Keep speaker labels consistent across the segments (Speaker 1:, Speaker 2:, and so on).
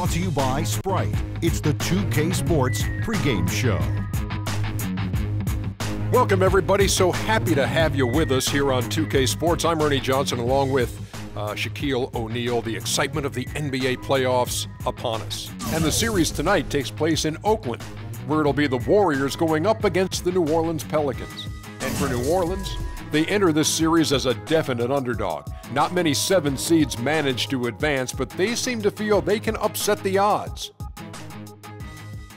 Speaker 1: brought to you by Sprite. It's the 2K Sports pregame show.
Speaker 2: Welcome, everybody. So happy to have you with us here on 2K Sports. I'm Ernie Johnson, along with uh, Shaquille O'Neal. The excitement of the NBA playoffs upon us. And the series tonight takes place in Oakland, where it'll be the Warriors going up against the New Orleans Pelicans. And for New Orleans, they enter this series as a definite underdog. Not many seven seeds manage to advance, but they seem to feel they can upset the odds.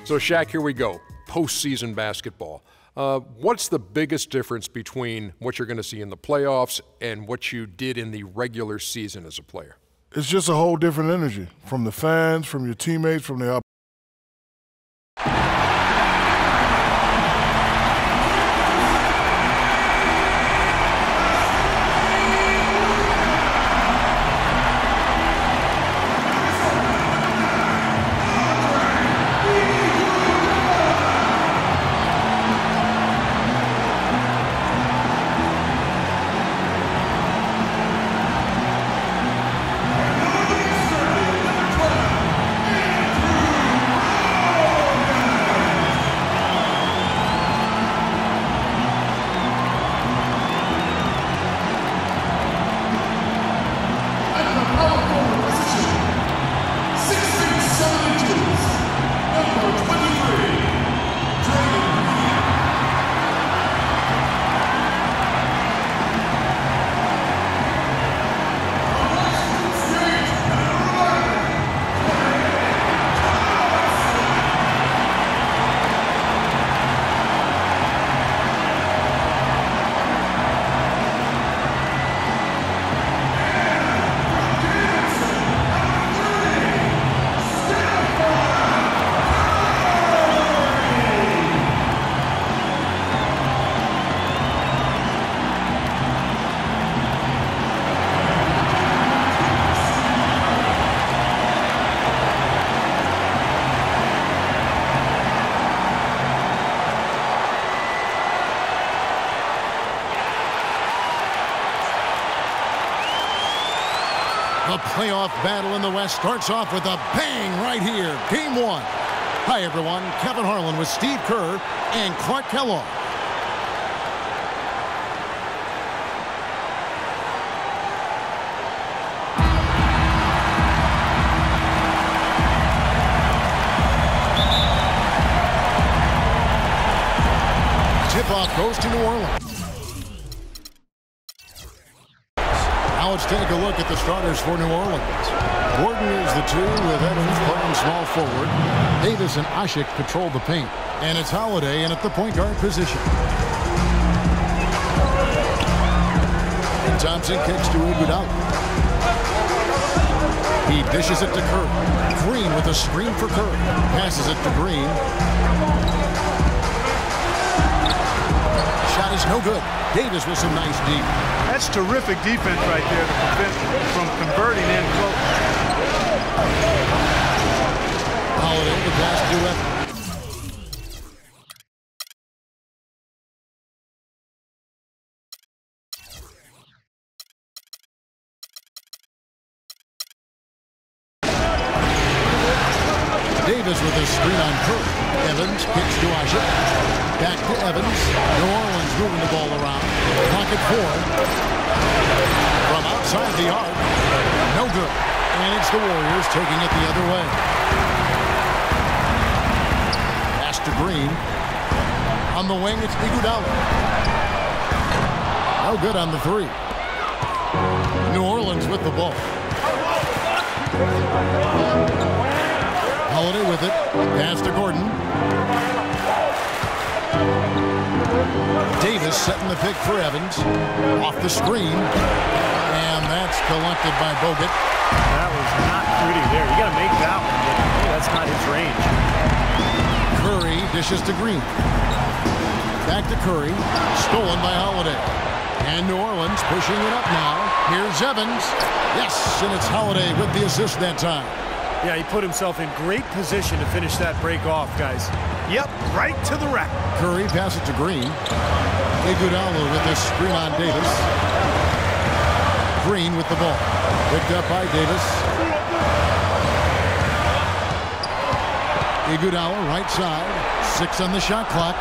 Speaker 2: So, Shaq, here we go. Postseason basketball. Uh, what's the biggest difference between what you're going to see in the playoffs and what you did in the regular season as a player?
Speaker 3: It's just a whole different energy from the fans, from your teammates, from the
Speaker 4: playoff battle in the West starts off with a bang right here. Game one. Hi, everyone. Kevin Harlan with Steve Kerr and Clark Kellogg. Tip-off goes to New Orleans. Now let's take a look at the starters for New Orleans. Gordon is the two with Evans playing small forward. Davis and Asik patrol the paint. And it's Holiday in at the point guard position. And Thompson kicks to Iguodala. He dishes it to Curry. Green with a screen for Curry. Passes it to Green. Shot is no good. Davis with some nice deep.
Speaker 5: That's terrific defense right there to prevent from converting in close.
Speaker 4: Holiday the Evans. Yes, and it's Holiday with the assist that time.
Speaker 5: Yeah, he put himself in great position to finish that break off, guys. Yep, right to the rack.
Speaker 4: Curry passes to Green. Iguodala with this screen on Davis. Green with the ball. Picked up by Davis. Iguodala, right side. Six on the shot clock.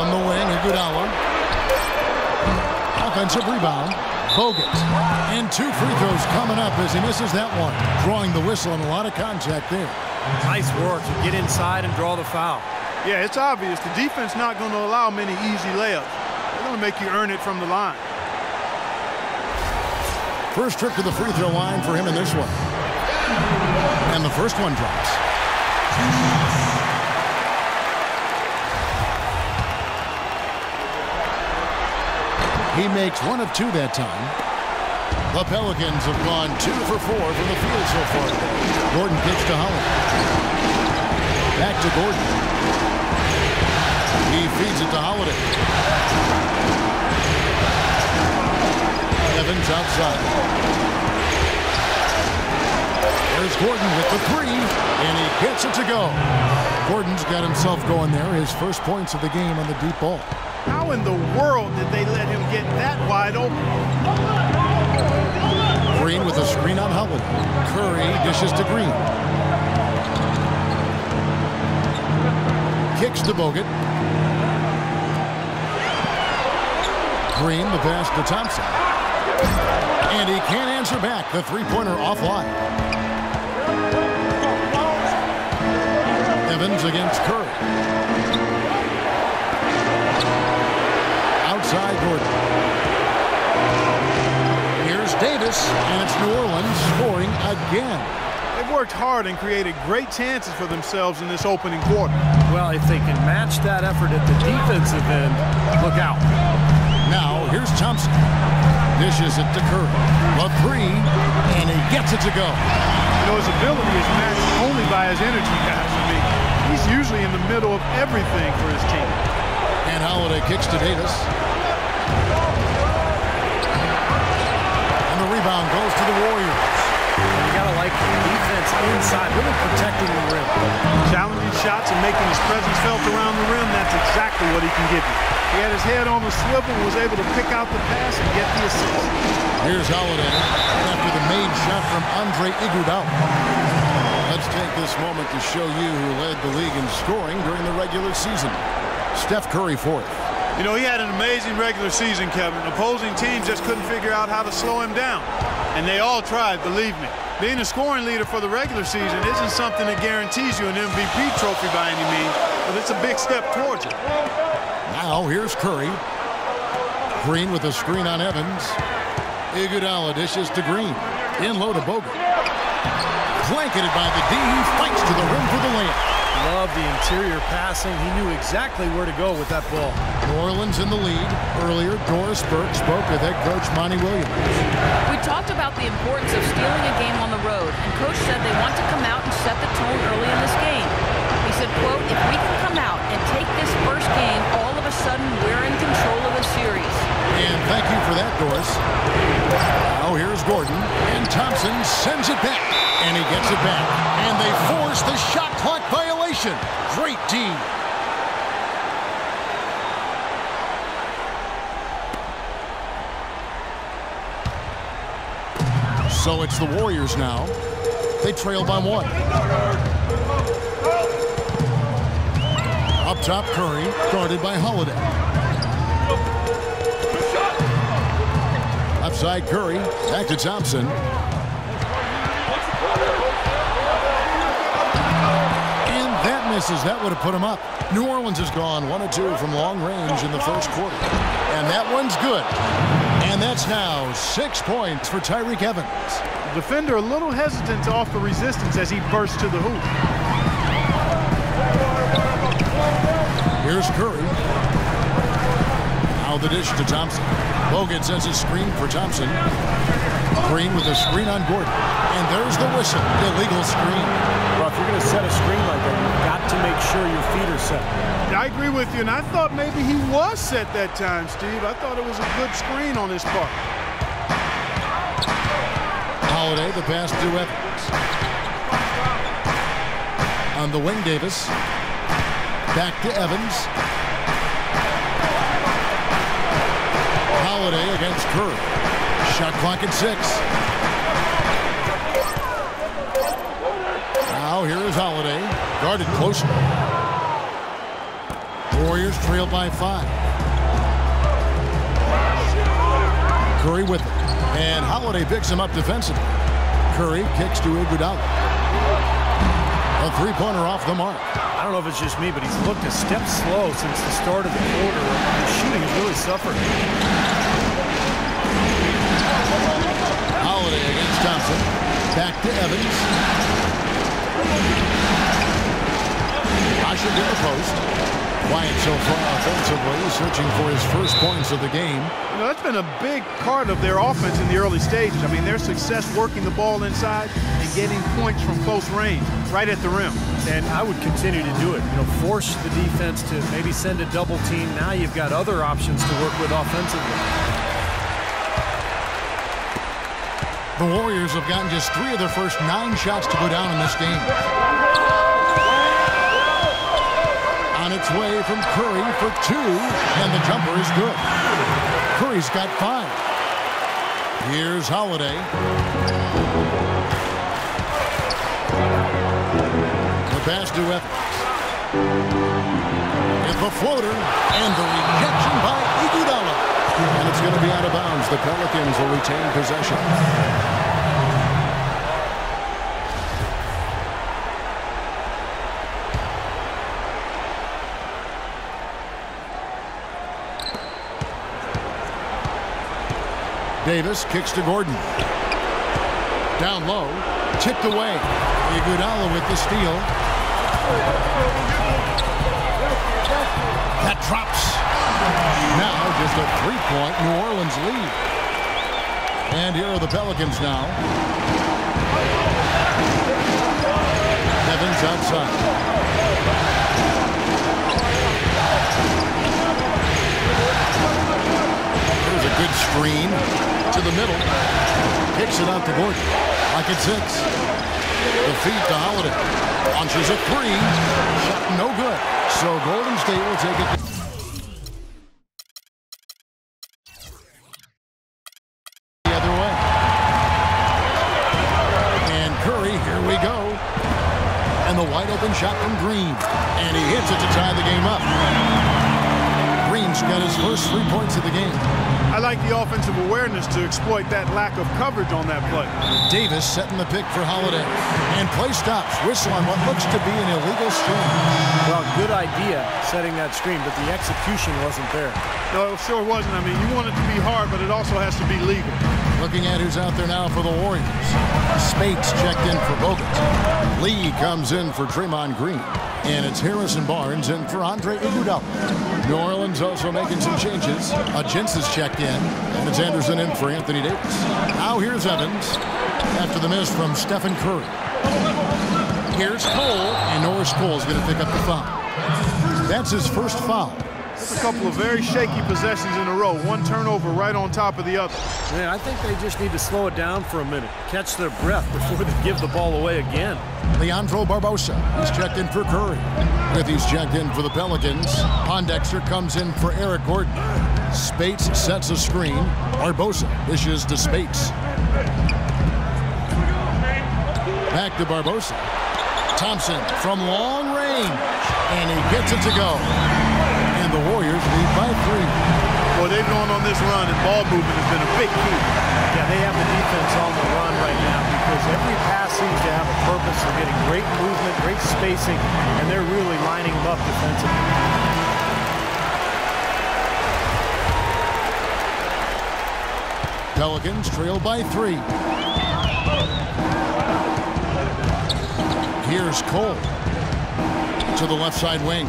Speaker 4: On the wing, Iguodala. Offensive rebound. Bogut. And two free throws coming up as he misses that one. Drawing the whistle and a lot of contact there.
Speaker 5: Nice work to get inside and draw the foul.
Speaker 6: Yeah, it's obvious. The defense not going to allow many easy layups. They're going to make you earn it from the line.
Speaker 4: First trip to the free throw line for him in this one. And the first one drops. He makes one of two that time. The Pelicans have gone two for four from the field so far. Gordon kicks to Holland. Back to Gordon. He feeds it to Holiday. Evans outside. There's Gordon with the three, and he gets it to go. Gordon's got himself going there, his first points of the game on the deep ball.
Speaker 6: How in the world did they let him get that wide open?
Speaker 4: Green with a screen on Holiday. Curry dishes to Green. Kicks to Bogut. Green, the pass to Thompson. And he can't answer back. The three-pointer offline. Evans against Curry. Outside Gordon. Here's Davis, and it's New Orleans scoring again.
Speaker 6: They've worked hard and created great chances for themselves in this opening quarter.
Speaker 5: Well, if they can match that effort at the defensive end, look out.
Speaker 4: Now, here's Thompson. Dishes it to Curry. A three, and he gets it to go.
Speaker 6: You know, his ability is matched only by his energy, guys. I mean, he's usually in the middle of everything for his team.
Speaker 4: And Holiday kicks to Davis. And the rebound goes to the Warriors.
Speaker 5: You gotta like defense inside, really protecting the rim.
Speaker 6: Challenging shots and making his presence felt around the rim, that's exactly what he can give you. He had his head on the swivel and was able to pick out the pass and get the assist.
Speaker 4: Here's Holiday after the made shot from Andre Iguodala. Let's take this moment to show you who led the league in scoring during the regular season. Steph Curry fourth.
Speaker 6: You know, he had an amazing regular season, Kevin. Opposing teams just couldn't figure out how to slow him down. And they all tried, believe me. Being a scoring leader for the regular season isn't something that guarantees you an MVP trophy by any means, but it's a big step towards it.
Speaker 4: Now here's Curry. Green with a screen on Evans. Iguodala dishes to Green. In low to Bogut. Blanketed by the D. He fights to the rim for the layup.
Speaker 5: Love the interior passing. He knew exactly where to go with that ball.
Speaker 4: New Orleans in the lead. Earlier, Doris Burke spoke with head coach Monty Williams.
Speaker 7: We talked about the importance of stealing a game on the road, and coach said they want to come out and set the tone early in this game. He said, quote, if we can come out and take this first game, all of a sudden we're in control of the series.
Speaker 4: And thank you for that, Doris. Now here's Gordon, and Thompson sends it back, and he gets it back. And they force the shot clock Great D. So it's the Warriors now. They trail by one. Up top, Curry, guarded by Holiday. Upside Curry, back to Thompson. Misses. That would have put him up. New Orleans has gone one or two from long range in the first quarter. And that one's good. And that's now six points for Tyreke Evans.
Speaker 6: Defender a little hesitant to offer resistance as he bursts to the hoop.
Speaker 4: Here's Curry. Now the dish to Thompson. Bogut sends a screen for Thompson. Green with a screen on Gordon. And there's the whistle. Illegal screen.
Speaker 5: Well, if you're going to set a screen like that, you've got to make sure your feet are set.
Speaker 6: I agree with you, and I thought maybe he was set that time, Steve. I thought it was a good screen on his part.
Speaker 4: Holiday, the pass to Evans. On the wing, Davis. Back to Evans. Holiday against Curry. Shot clock at six. Now here is Holiday. Guarded closely. Warriors trail by five. Curry with it. And Holiday picks him up defensively. Curry kicks to Iguodala. A three-pointer off the mark.
Speaker 5: I don't know if it's just me, but he's looked a step slow since the start of the quarter. The shooting has really suffered.
Speaker 4: Holiday against Thompson. Back to Evans. Asik in the post. Quiet so far offensively, searching for his first points of the game.
Speaker 6: You know, that's been a big part of their offense in the early stages. I mean, their success working the ball inside and getting points from close range, right at the rim.
Speaker 5: And I would continue to do it. You know, force the defense to maybe send a double team. Now you've got other options to work with offensively.
Speaker 4: The Warriors have gotten just three of their first nine shots to go down in this game. on its way from Curry for two, and the jumper is good. Curry's got five. Here's Holiday. The pass to Evans. It's a floater, and the rejection by Iguodala. And it's going to be out of bounds. The Pelicans will retain possession. Davis kicks to Gordon. Down low, tipped away. Iguodala with the steal. Drops. Now just a three-point New Orleans lead. And here are the Pelicans now. Evans outside. Here's a good screen to the middle. Kicks it out to Gordon. Like it's six. The feet to Holiday. Launches a three. Shot no good. So Golden State will take it. To
Speaker 6: exploit that lack of coverage on that play.
Speaker 4: Davis setting the pick for Holiday. And play stops. Whistle on what looks to be an illegal screen.
Speaker 5: Well, good idea setting that screen, but the execution wasn't there.
Speaker 6: No, it sure wasn't. I mean, you want it to be hard, but it also has to be legal.
Speaker 4: Looking at who's out there now for the Warriors. Speights checked in for Bogut. Lee comes in for Draymond Green. And it's Harrison Barnes in for Andre Iguodala. New Orleans also making some changes. Ajinca is checked in, and it's Anderson in for Anthony Davis. Now here's Evans after the miss from Stephen Curry. Here's Cole, and Norris Cole is going to pick up the foul. That's his first foul.
Speaker 6: That's a couple of very shaky possessions in a row. One turnover right on top of the other.
Speaker 5: Man, I think they just need to slow it down for a minute. Catch their breath before they give the ball away again.
Speaker 4: Leandro Barbosa is checked in for Curry. If he's checked in for the Pelicans, Pondexter comes in for Eric Gordon. Speights sets a screen. Barbosa dishes to Speights. Back to Barbosa. Thompson from long range. And he gets it to go the Warriors lead by three.
Speaker 6: Well, they've gone on this run, and ball movement has been a big key.
Speaker 5: Yeah, they have the defense on the run right now because every pass seems to have a purpose. They're getting great movement, great spacing, and they're really lining them up defensively.
Speaker 4: Pelicans trail by three. Here's Cole to the left side wing.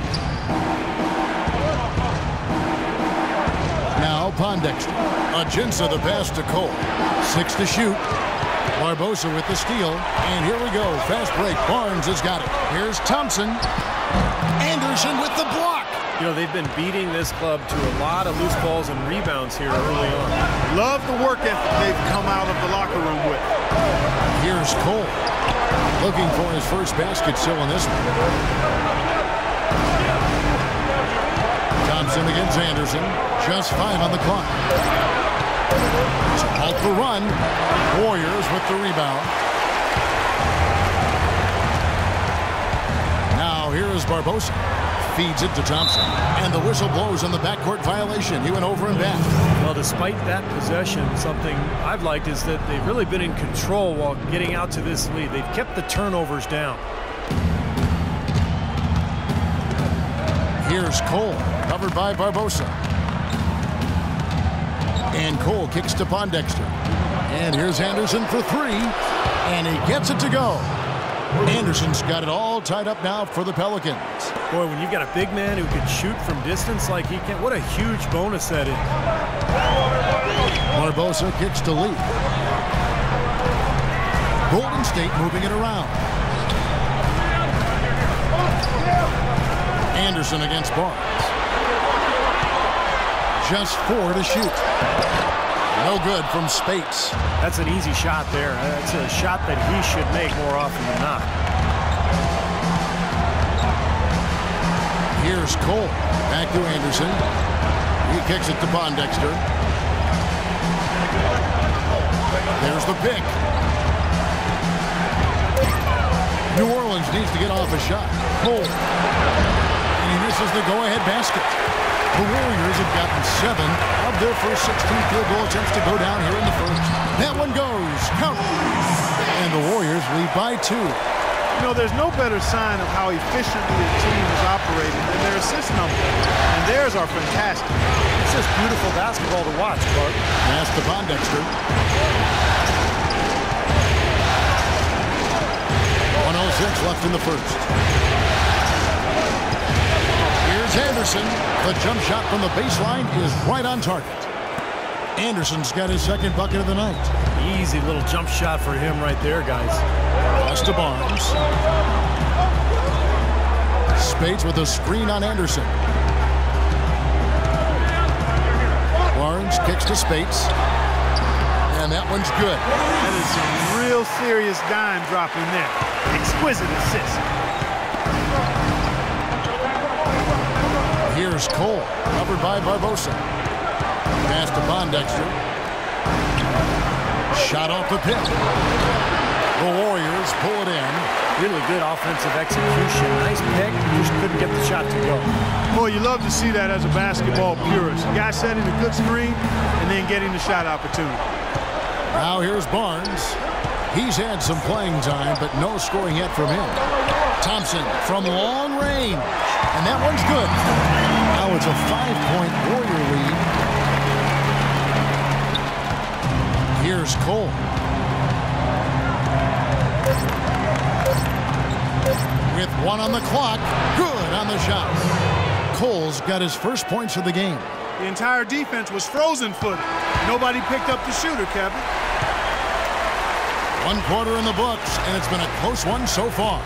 Speaker 4: Pondexter. Ajinca the pass to Cole. Six to shoot. Barbosa with the steal. And here we go. Fast break. Barnes has got it. Here's Thompson. Anderson with the block.
Speaker 5: You know, they've been beating this club to a lot of loose balls and rebounds here early on.
Speaker 6: Love the work ethic they've come out of the locker room with.
Speaker 4: Here's Cole. Looking for his first basket still in this one. Against Anderson. Just five on the clock. Halt the run. Warriors with the rebound. Now here is Barbosa. feeds it to Thompson. And the whistle blows on the backcourt violation. He went over and back.
Speaker 5: Well, despite that possession, something I've liked is that they've really been in control while getting out to this lead. They've kept the turnovers down.
Speaker 4: Here's Cole, covered by Barbosa. And Cole kicks to Pondexter. And here's Anderson for three. And he gets it to go. Anderson's got it all tied up now for the Pelicans.
Speaker 5: Boy, when you've got a big man who can shoot from distance like he can, what a huge bonus that is.
Speaker 4: Barbosa kicks to Lee. Golden State moving it around. Anderson against Barnes. Just four to shoot. No good from Speights.
Speaker 5: That's an easy shot there. Uh, that's a shot that he should make more often than not.
Speaker 4: Here's Cole. Back to Anderson. He kicks it to Pondexter. There's the pick. New Orleans needs to get off a shot. Cole. And he misses the go-ahead basket. The Warriors have gotten seven of their first 16 field goal attempts to go down here in the first. That one goes. Count. And the Warriors lead by two.
Speaker 6: You know, there's no better sign of how efficiently a team is operating than their assist number. And theirs are fantastic.
Speaker 5: It's just beautiful basketball to watch, Clark.
Speaker 4: Pass to Pondexter. 106 left in the first. Here's Anderson. The jump shot from the baseline is right on target. Anderson's got his second bucket of the night.
Speaker 5: Easy little jump shot for him right there, guys.
Speaker 4: Pass to Barnes. Speights with a screen on Anderson. Barnes kicks to Speights. And that one's good.
Speaker 6: That is some real serious dime dropping there. Exquisite assist.
Speaker 4: Here's Cole, covered by Barbosa. Pass to Pondexter. Shot off the pit. The Warriors pull it in.
Speaker 5: Really good offensive execution. Nice pick. Just couldn't get the shot to go.
Speaker 6: Boy, you love to see that as a basketball purist. A guy setting a good screen and then getting the shot opportunity.
Speaker 4: Now here's Barnes. He's had some playing time, but no scoring yet from him. Thompson from long range. And that one's good. It's a five-point Warrior lead. Here's Cole. With one on the clock. Good on the shot. Cole's got his first points of the game.
Speaker 6: The entire defense was frozen footed. Nobody picked up the shooter, Kevin.
Speaker 4: One quarter in the books, and it's been a close one so far.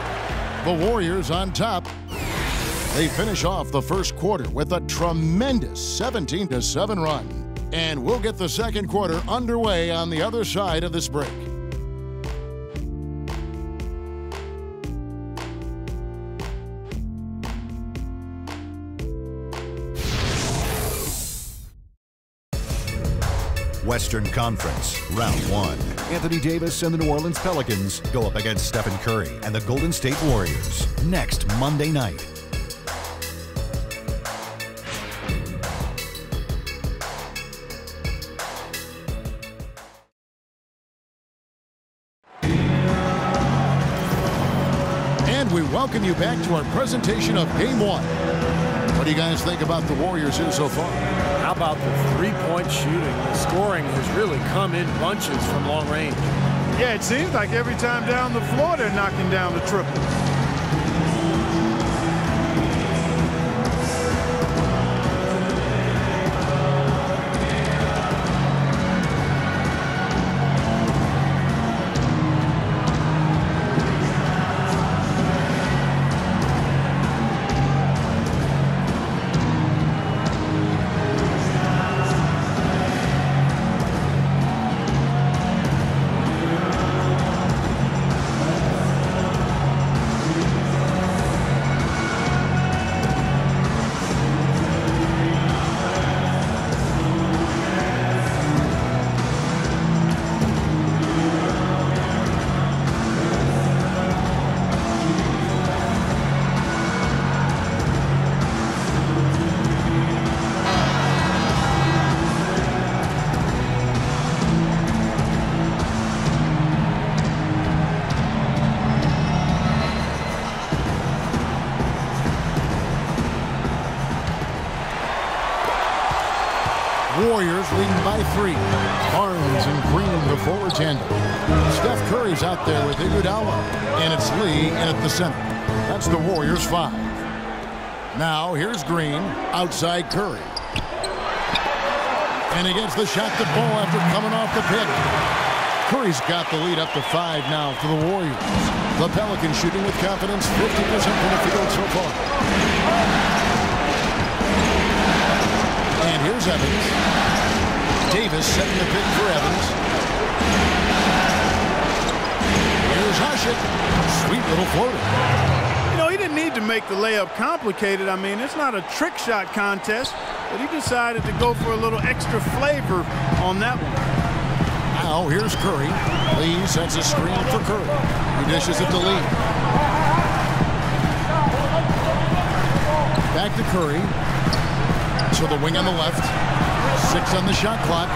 Speaker 4: The Warriors on top. They finish off the first quarter with a tremendous 17 7 run. And we'll get the second quarter underway on the other side of this break.
Speaker 1: Western Conference, round one. Anthony Davis and the New Orleans Pelicans go up against Stephen Curry and the Golden State Warriors next Monday night.
Speaker 4: Welcome you back to our presentation of Game 1. What do you guys think about the Warriors here so far?
Speaker 5: How about the three-point shooting? The scoring has really come in bunches from long range.
Speaker 6: Yeah, it seems like every time down the floor they're knocking down the triple.
Speaker 4: Steph Curry's out there with Iguodala. And it's Lee in at the center. That's the Warriors five. Now here's Green outside Curry. And he gets the shot to Ball after coming off the pick. Curry's got the lead up to five now for the Warriors. The Pelicans shooting with confidence 50% from the field so far. And here's Evans. Davis setting the pick for Evans. Asik. Sweet little floater.
Speaker 6: You know, he didn't need to make the layup complicated. I mean, it's not a trick shot contest, but he decided to go for a little extra flavor on that one.
Speaker 4: Now here's Curry. Lee sends a screen for Curry. He dishes it to Lee. Back to Curry. To the wing on the left. Six on the shot clock.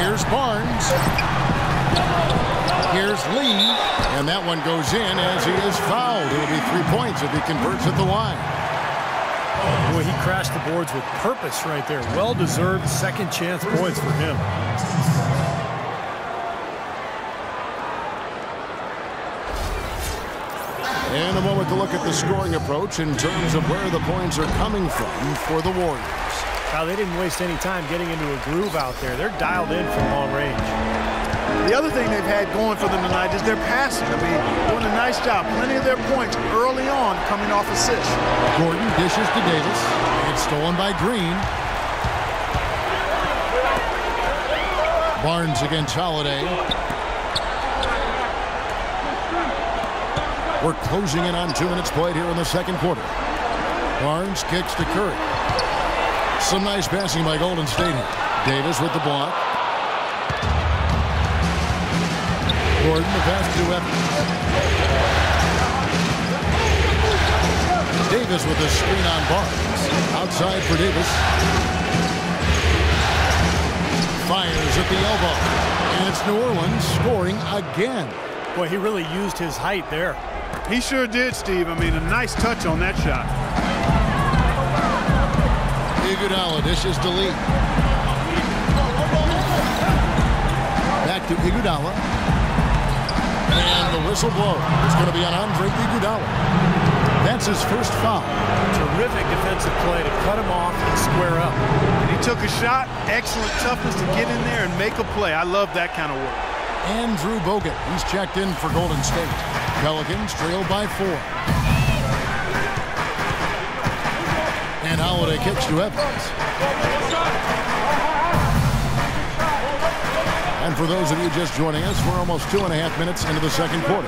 Speaker 4: Here's Barnes. Here's Lee. And that one goes in as he is fouled. It'll be three points if he converts at the line.
Speaker 5: Boy, he crashed the boards with purpose right there. Well-deserved second chance points for him.
Speaker 4: And a moment to look at the scoring approach in terms of where the points are coming from for the Warriors.
Speaker 5: Now, they didn't waste any time getting into a groove out there. They're dialed in from long range.
Speaker 6: The other thing they've had going for them tonight is their passing. I mean, doing a nice job. Plenty of their points early on coming off assists.
Speaker 4: Gordon dishes to Davis. It's stolen by Green. Barnes against Holiday. We're closing in on two minutes played here in the second quarter. Barnes kicks to Curry. Some nice passing by Golden State. Davis with the block. Gordon the pass to Evans. Davis with the screen on Barnes. Outside for Davis. Fires at the elbow. And it's New Orleans scoring again.
Speaker 5: Boy, he really used his height there.
Speaker 6: He sure did, Steve. I mean, a nice touch on that shot.
Speaker 4: Iguodala dishes to Lee. Back to Iguodala. And the whistle blows. It's going to be on Andre Iguodala. That's his first foul.
Speaker 5: Terrific defensive play to cut him off and square up.
Speaker 6: And he took a shot. Excellent toughness to get in there and make a play. I love that kind of work.
Speaker 4: Andrew Bogut. He's checked in for Golden State. Pelicans trail by four. Holiday kicks to Evans. And for those of you just joining us, we're almost two and a half minutes into the second quarter.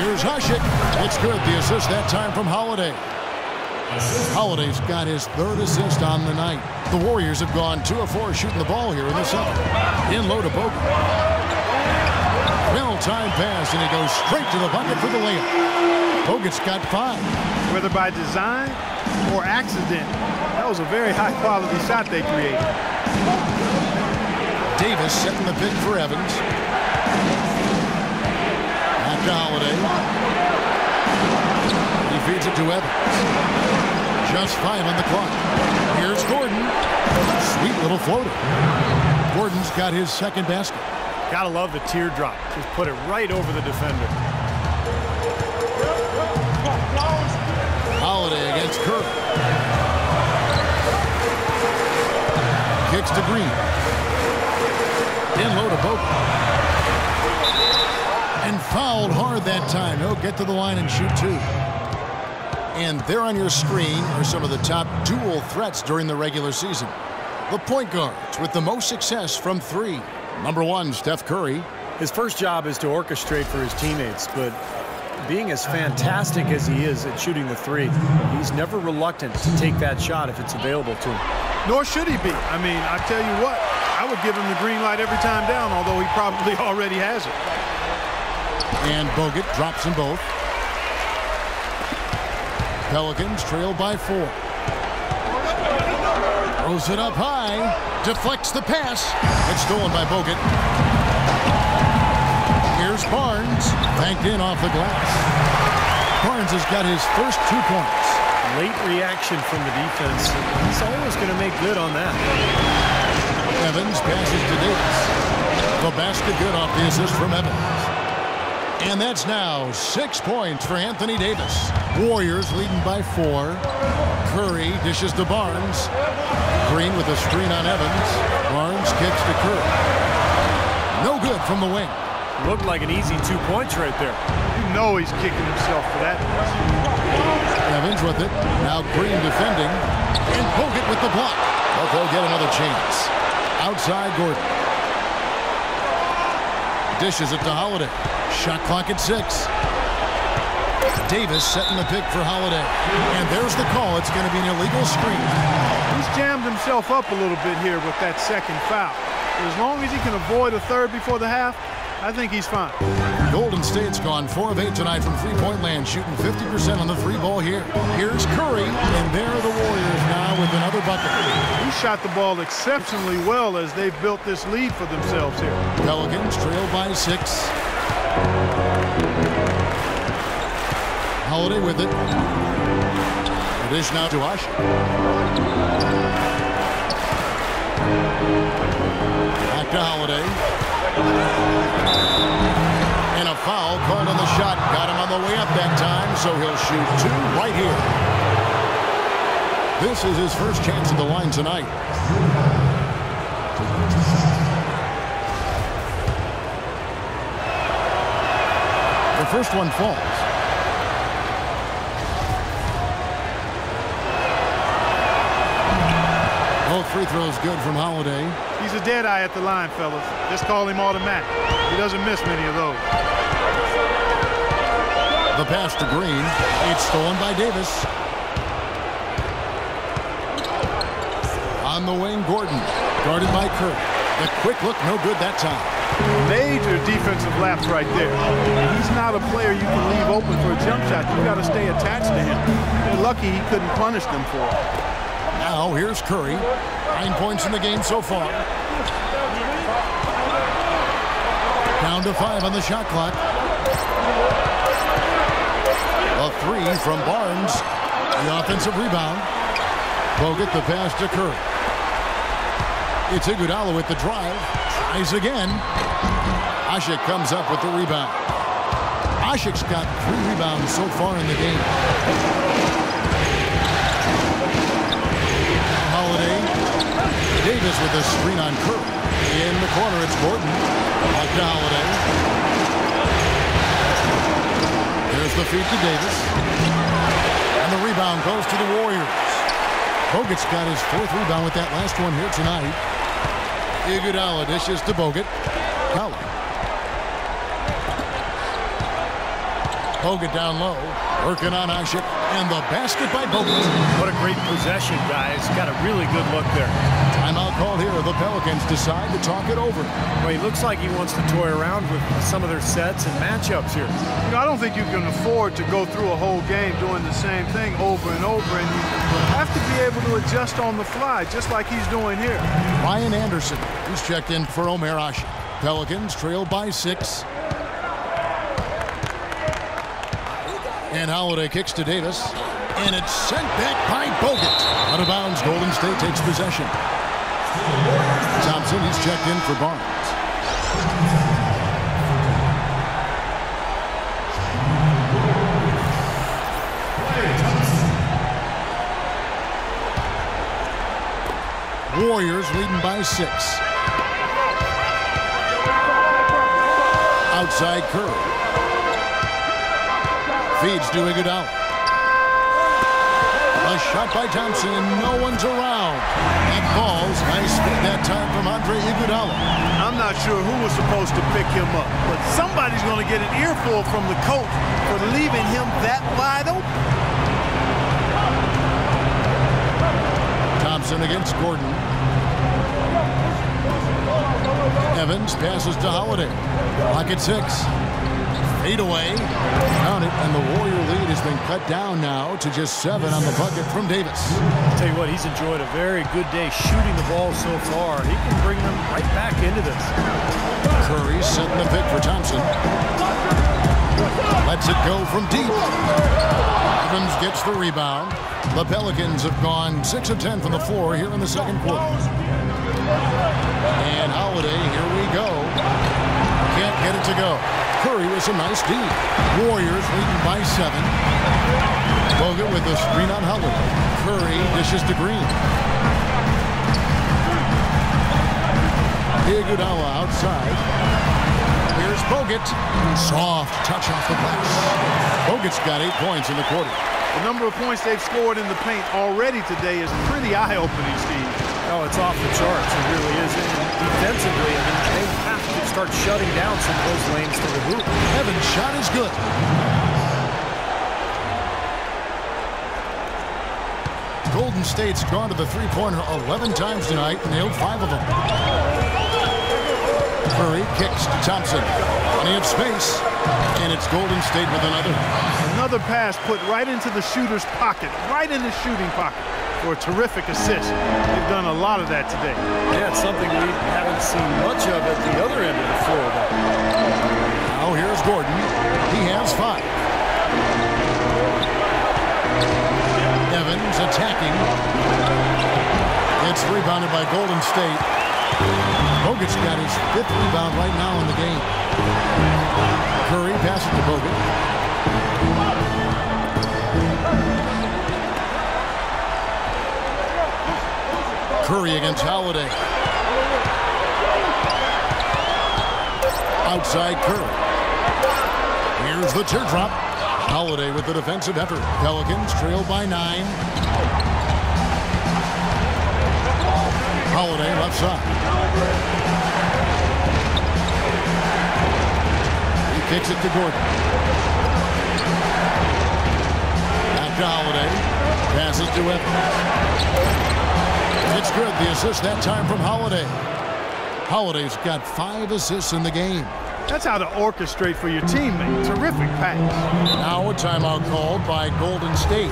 Speaker 4: Here's Asik. It's good. The assist that time from Holiday. Holiday's got his third assist on the night. The Warriors have gone two of four shooting the ball here in the second. In low to Bogut. Well-timed pass, and he goes straight to the bucket for the layup. Bogut's got five.
Speaker 6: Whether by design or accident, that was a very high-quality shot they created.
Speaker 4: Davis setting the pick for Evans. Back to Holiday. He feeds it to Evans. Just five on the clock. Here's Gordon. Sweet little floater. Gordon's got his second basket.
Speaker 5: Gotta love the teardrop. Just put it right over the defender.
Speaker 4: Curry. Kicks to Green. In low to Bogut. And fouled hard that time. He'll get to the line and shoot two. And there on your screen are some of the top dual threats during the regular season. The point guards with the most success from three. Number one, Steph Curry.
Speaker 5: His first job is to orchestrate for his teammates, but being as fantastic as he is at shooting the three, he's never reluctant to take that shot if it's available to him.
Speaker 6: Nor should he be. I mean, I tell you what, I would give him the green light every time down, although he probably already has it.
Speaker 4: And Bogut drops them both. Pelicans trail by four. Throws it up high. Deflects the pass. It's stolen by Bogut. Here's Barnes. Banked in off the glass. Barnes has got his first two points.
Speaker 5: late reaction from the defense. He's always going to make good on that.
Speaker 4: Evans passes to Davis. The basket good off the assist from Evans. And that's now six points for Anthony Davis. Warriors leading by four. Curry dishes to Barnes. Green with a screen on Evans. Barnes kicks to Curry. No good from the wing.
Speaker 5: Looked like an easy two points right there.
Speaker 6: You know he's kicking himself for that.
Speaker 4: Evans with it. Now Green defending. And Bogut with the block. But they'll get another chance. Outside Gordon. Dishes it to Holiday. Shot clock at six. Davis setting the pick for Holiday. And there's the call. It's going to be an illegal screen.
Speaker 6: He's jammed himself up a little bit here with that second foul. As long as he can avoid a third before the half, I think he's fine.
Speaker 4: Golden State's gone 4 of 8 tonight from three-point land, shooting 50% on the three ball here. Here's Curry, and there are the Warriors now with another bucket.
Speaker 6: He shot the ball exceptionally well as they've built this lead for themselves here.
Speaker 4: Pelicans trail by six. Holiday with it. A dish now to Ush. Back to Holiday. And a foul called on the shot. Got him on the way up that time, so he'll shoot two right here. This is his first chance at the line tonight. The first one falls. Free throws good from Holiday.
Speaker 6: He's a dead eye at the line, fellas. Just call him automatic. He doesn't miss many of those.
Speaker 4: The pass to Green. It's stolen by Davis. On the wing, Gordon. Guarded by Kirk. The quick look, no good that time.
Speaker 6: Major defensive lapse right there. He's not a player you can leave open for a jump shot. You've got to stay attached to him. They're lucky he couldn't punish them for it.
Speaker 4: Now here's Curry. Nine points in the game so far. Down to five on the shot clock. A three from Barnes. The offensive rebound. Bogut the pass to Curry. It's Iguodala with the drive. Tries again. Asik comes up with the rebound. Asik's got three rebounds so far in the game. Holiday. Davis with a screen on Curry. In the corner, it's Gordon. To Holiday. There's the feed to Davis. And the rebound goes to the Warriors. Bogut's got his fourth rebound with that last one here tonight. Iguodala dishes to Bogut. Cowley. Bogut down low. Working on Asik. And the basket by Bogut.
Speaker 5: What a great possession, guys. Got a really good look there.
Speaker 4: Timeout called here. The Pelicans decide to talk it over.
Speaker 5: Well, he looks like he wants to toy around with some of their sets and matchups here.
Speaker 6: You know, I don't think you can afford to go through a whole game doing the same thing over and over, and you have to be able to adjust on the fly, just like he's doing here.
Speaker 4: Ryan Anderson, who's checked in for Omer Asik. Pelicans trail by six. And Holiday kicks to Davis. And it's sent back by Bogut. Out of bounds, Golden State takes possession. Thompson, he's checked in for Barnes. Warriors leading by six. Outside Curry. Feeds to Iguodala. A shot by Thompson, and no one's around. That falls. Nice feed that time from Andre Iguodala.
Speaker 6: I'm not sure who was supposed to pick him up, but somebody's going to get an earful from the coach for leaving him that wide open.
Speaker 4: Thompson against Gordon. Evans passes to Holiday. Clock at six. Fade away. Count it, and the Warrior lead has been cut down now to just seven on the bucket from Davis.
Speaker 5: I'll tell you what, he's enjoyed a very good day shooting the ball so far. He can bring them right back into this.
Speaker 4: Curry setting the pick for Thompson. Lets it go from deep. Evans gets the rebound. The Pelicans have gone 6 of 10 from the floor here in the second quarter. And Holiday, here we go. Can't get it to go. Curry was a nice D. Warriors leading by seven. Bogut with a screen on Holiday. Curry dishes to Green. Iguodala outside. Here's Bogut. Soft touch off the glass. Bogut's got eight points in the quarter.
Speaker 6: The number of points they've scored in the paint already today is pretty eye-opening, Steve.
Speaker 5: Oh, it's off the charts. It really is. And defensively, I mean, they have to start shutting down some of those lanes to the hoop.
Speaker 4: Evans' shot is good. Golden State's gone to the three-pointer 11 times tonight, nailed five of them. Curry kicks to Thompson. Plenty of space. And it's Golden State with another.
Speaker 6: Another pass put right into the shooter's pocket, right in the shooting pocket for a terrific assist. They've done a lot of that today.
Speaker 5: Yeah, it's something we haven't seen much of at the other end of the floor.
Speaker 4: Now here's Gordon. He has five. Evans attacking. It's rebounded by Golden State. Bogut's got his fifth rebound right now in the game. Curry passes to Bogut. Curry against Holiday. Outside Curry. Here's the teardrop. Holiday with the defensive effort. Pelicans trail by nine. Holiday left side. He kicks it to Gordon. Back to Holiday. Passes to Evans. It's good. The assist that time from Holiday. Holiday's got five assists in the game.
Speaker 6: That's how to orchestrate for your teammate. Terrific pass.
Speaker 4: Now a timeout called by Golden State.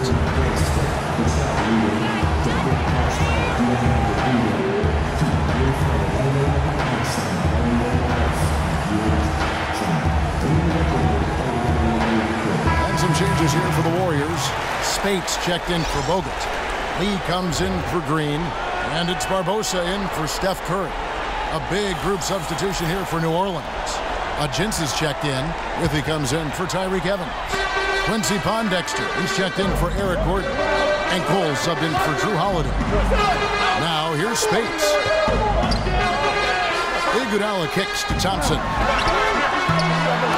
Speaker 4: And some changes here for the Warriors. Speights checked in for Bogut. Lee comes in for Green. And it's Barbosa in for Steph Curry. A big group substitution here for New Orleans. A is checked in. Withey comes in for Tyreke Evans. Quincy Pondexter, he's checked in for Eric Gordon. And Cole subbed in for Jrue Holiday. Now here's Speights. Iguodala kicks to Thompson.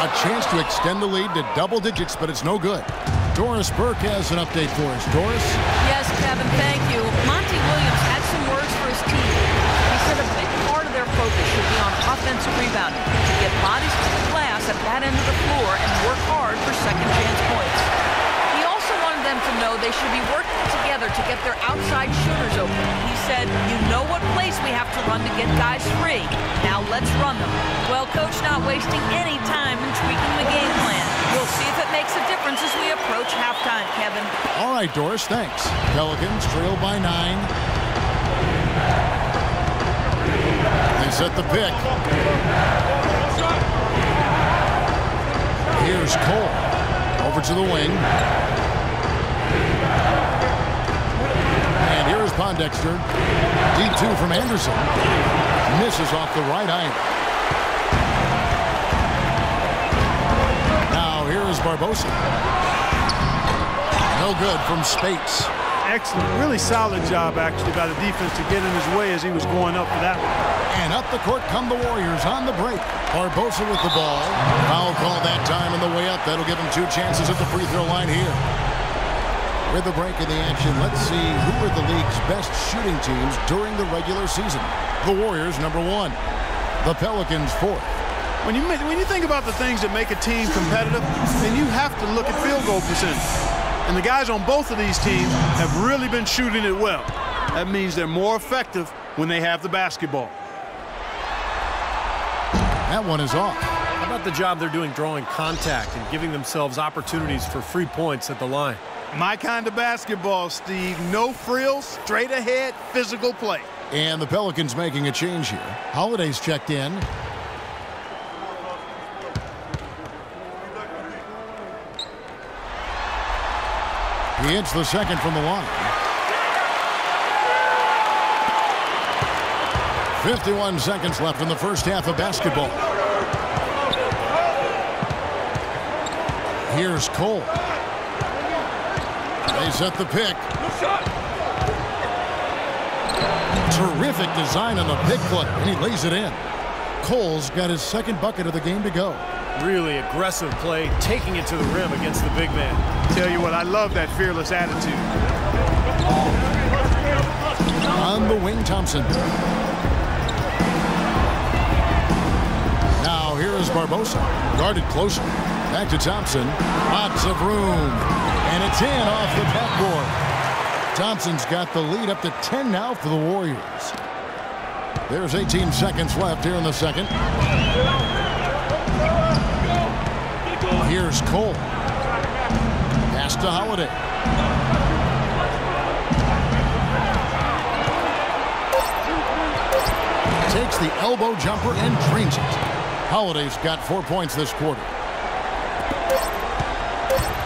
Speaker 4: A chance to extend the lead to double digits, but it's no good. Doris Burke has an update for us. Doris?
Speaker 7: Kevin, thank you. Monty Williams had some words for his team. He said a big part of their focus should be on offensive rebounding, to get bodies to the glass at that end of the floor and work hard for second chance points. He also wanted them to know they should be working together to get their outside shooters open. He said, you know what place we have to run to get guys free. Now let's run them. Well, coach not wasting any time in tweaking the game plan. We'll see if it makes a difference as we approach halftime, Kevin.
Speaker 4: All right, Doris, thanks. Pelicans trail by nine. They set the pick. Here's Cole. Over to the wing. And here's Pondexter. Deep two from Anderson. Misses off the right iron. Is Barbosa. No good from Speights.
Speaker 6: Excellent. Really solid job, actually, by the defense to get in his way as he was going up for that one.
Speaker 4: And up the court come the Warriors on the break. Barbosa with the ball. Foul call that time on the way up. That'll give him two chances at the free throw line here. With the break in the action, let's see who are the league's best shooting teams during the regular season. The Warriors, number one. The Pelicans, fourth.
Speaker 6: When you when you think about the things that make a team competitive, then you have to look at field goal percentage. And the guys on both of these teams have really been shooting it well. That means they're more effective when they have the basketball.
Speaker 4: That one is off.
Speaker 5: How about the job they're doing drawing contact and giving themselves opportunities for free points at the line?
Speaker 6: My kind of basketball, Steve. No frills, straight ahead, physical play.
Speaker 4: And the Pelicans making a change here. Holiday's checked in. He hits the second from the line. 51 seconds left in the first half of basketball. Here's Cole. They set the pick. Terrific design on the pick play, and he lays it in. Cole's got his second bucket of the game to go.
Speaker 5: Really aggressive play, taking it to the rim against the big man.
Speaker 6: Tell you what, I love that fearless attitude.
Speaker 4: On the wing, Thompson. Now here is Barbosa. Guarded closer. Back to Thompson. Lots of room. And it's in off the backboard. Thompson's got the lead up to 10 now for the Warriors. There's 18 seconds left here in the second. Here's Cole. Pass to Holiday. Takes the elbow jumper and drains it. Holiday's got four points this quarter.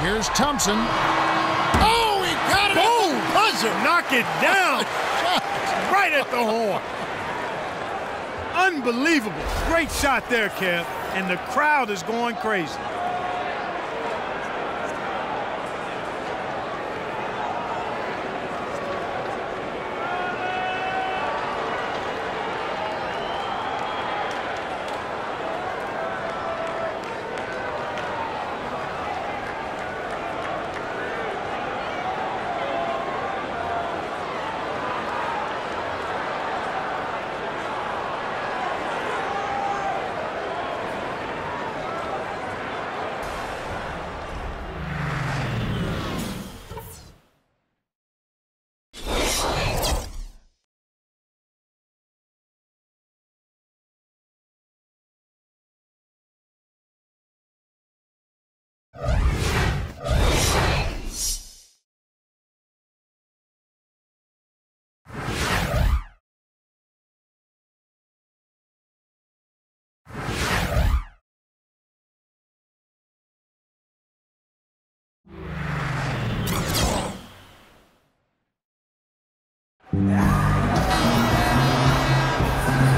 Speaker 4: Here's Thompson. Oh, he got it!
Speaker 6: Boom! Buzzer! Knock it down! right at the horn. Unbelievable. Great shot there, Kev. And the crowd is going crazy.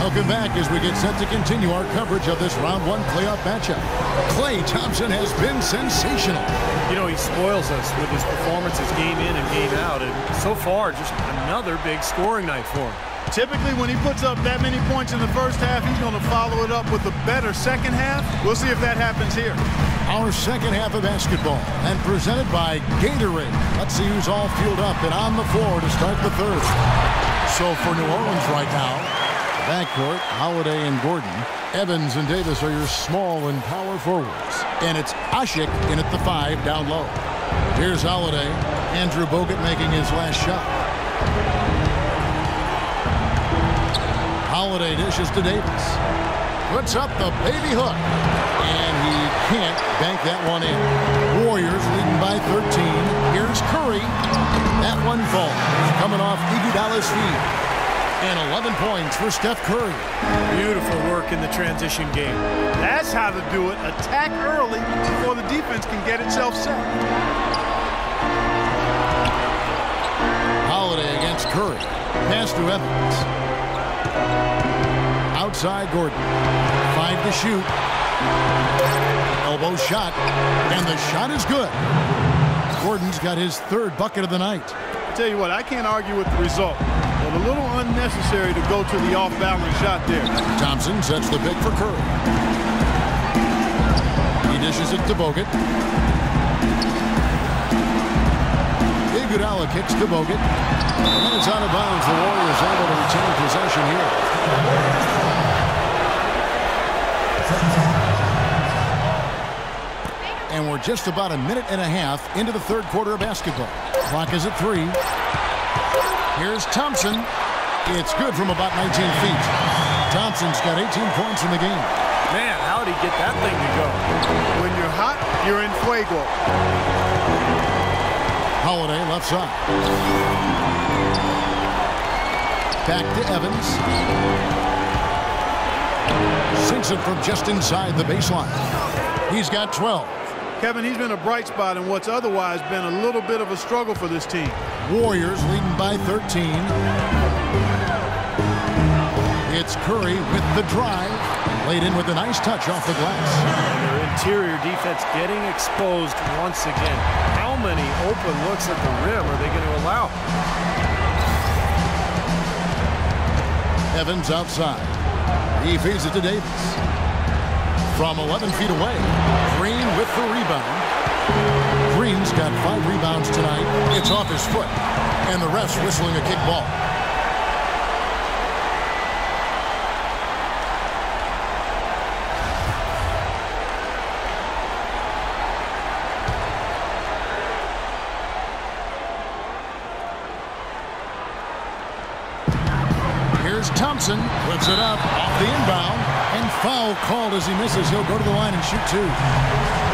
Speaker 4: Welcome back as we get set to continue our coverage of this round one playoff matchup. Klay Thompson has been sensational.
Speaker 5: You know, he spoils us with his performances game in and game out. And so far, just another big scoring night for him.
Speaker 6: Typically, when he puts up that many points in the first half, he's going to follow it up with a better second half. We'll see if that happens here.
Speaker 4: Our second half of basketball and presented by Gatorade. Let's see who's all fueled up and on the floor to start the third. So for New Orleans right now, backcourt, Holiday and Gordon. Evans and Davis are your small and power forwards. And it's Asik in at the five down low. Here's Holiday. Andrew Bogut making his last shot. Holiday dishes to Davis. Puts up the baby hook. Can't bank that one in. Warriors leading by 13. Here's Curry. That one falls. Coming off Iguodala's feet. And 11 points for Steph Curry.
Speaker 5: Beautiful work in the transition game.
Speaker 6: That's how to do it. Attack early before the defense can get itself set.
Speaker 4: Holiday against Curry. Pass to Evans. Outside Gordon. Five to shoot. Elbow shot. And the shot is good. Gordon's got his third bucket of the night.
Speaker 6: I tell you what, I can't argue with the result. But a little unnecessary to go to the off-balance shot there.
Speaker 4: Thompson sets the pick for Curry. He dishes it to Bogut. Iguodala kicks to Bogut. And it's out of bounds. The Warriors able to retain possession here. And we're just about a minute and a half into the third quarter of basketball. Clock is at three. Here's Thompson. It's good from about 19 feet. Thompson's got 18 points in the game.
Speaker 5: Man, how'd he get that thing to go?
Speaker 6: When you're hot, you're in fuego.
Speaker 4: Holiday left side. Back to Evans. Sinks it from just inside the baseline. He's got 12.
Speaker 6: Kevin, he's been a bright spot in what's otherwise been a little bit of a struggle for this team.
Speaker 4: Warriors leading by 13. It's Curry with the drive. Laid in with a nice touch off the glass.
Speaker 5: Their interior defense getting exposed once again. How many open looks at the rim are they going to allow?
Speaker 4: Evans outside. He feeds it to Davis. From 11 feet away, Green with the rebound. Green's got five rebounds tonight. It's off his foot. And the ref's whistling a kick ball. Foul called as he misses. He'll go to the line and shoot two.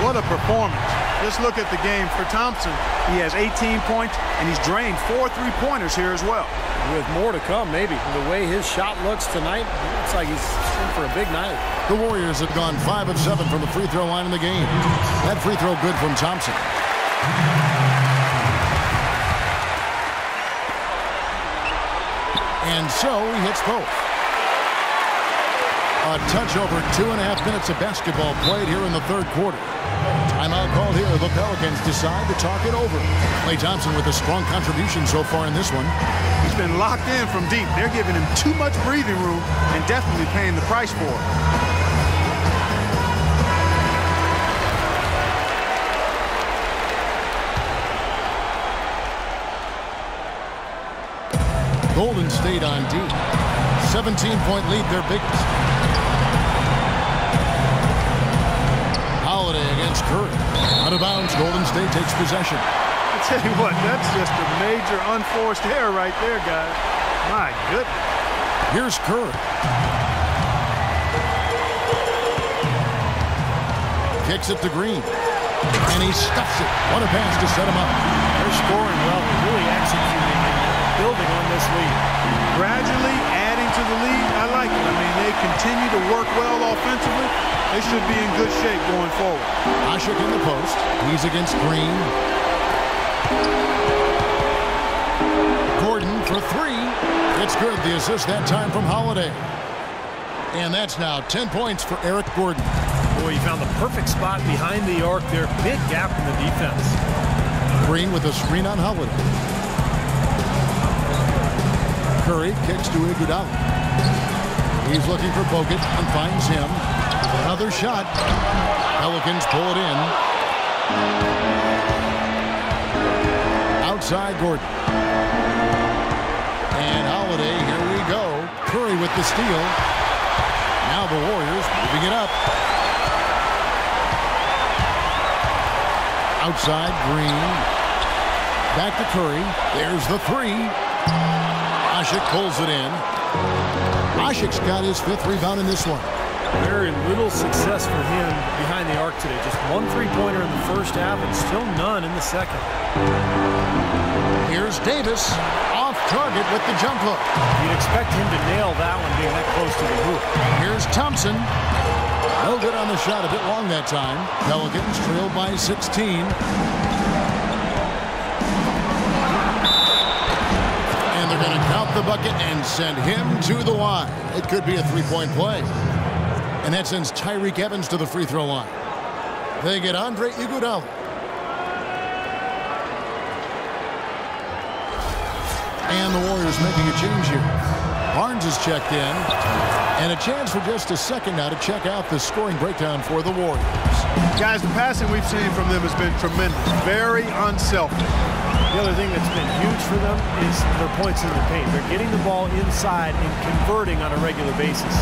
Speaker 6: What a performance. Just look at the game for Thompson. He has 18 points, and he's drained four three-pointers here as well.
Speaker 5: With more to come, maybe. The way his shot looks tonight, looks like he's in for a big night.
Speaker 4: The Warriors have gone 5 of 7 from the free throw line in the game. That free throw good from Thompson. And so he hits both. A touch over two and a half minutes of basketball played here in the third quarter. Timeout called here. The Pelicans decide to talk it over. Klay Thompson with a strong contribution so far in this one.
Speaker 6: He's been locked in from deep. They're giving him too much breathing room and definitely paying the price for it.
Speaker 4: Golden State on deep. 17-point lead, their biggest. Curry. Out of bounds, Golden State takes possession.
Speaker 6: I tell you what, that's just a major unforced error right there, guys. My goodness.
Speaker 4: Here's Curry. Kicks it to Green. And he stuffs it. What a pass to set him up.
Speaker 5: They're scoring well, really executing and building on this lead.
Speaker 6: Gradually adding to the lead, I like it. I mean, they continue to work well offensively. They should be in good shape going forward.
Speaker 4: Asik in the post. He's against Green. Gordon for three. It's good. The assist that time from Holiday. And that's now 10 points for Eric Gordon.
Speaker 5: Boy, he found the perfect spot behind the arc there. Big gap in the defense.
Speaker 4: Green with a screen on Holiday. Curry kicks to Iguodala. He's looking for Bogut and finds him. Another shot. Pelicans pull it in. Outside Gordon. And Holiday, here we go. Curry with the steal. Now the Warriors moving it up. Outside Green. Back to Curry. There's the three. Asik pulls it in. Asik's got his fifth rebound in this one.
Speaker 5: Very little success for him behind the arc today. Just one three-pointer in the first half and still none in the second.
Speaker 4: Here's Davis off target with the jump hook.
Speaker 5: You'd expect him to nail that one being that close to the hoop.
Speaker 4: Here's Thompson. No good on the shot, a bit long that time. Pelicans trailed by 16. Count the bucket and send him to the line. It could be a three-point play. And that sends Tyreke Evans to the free throw line. They get Andre Iguodala. And the Warriors making a change here. Barnes is checked in. And a chance for just a second now to check out the scoring breakdown for the Warriors.
Speaker 6: Guys, the passing we've seen from them has been tremendous. Very unselfish.
Speaker 5: The other thing that's been huge for them is their points in the paint. They're getting the ball inside and converting on a regular basis.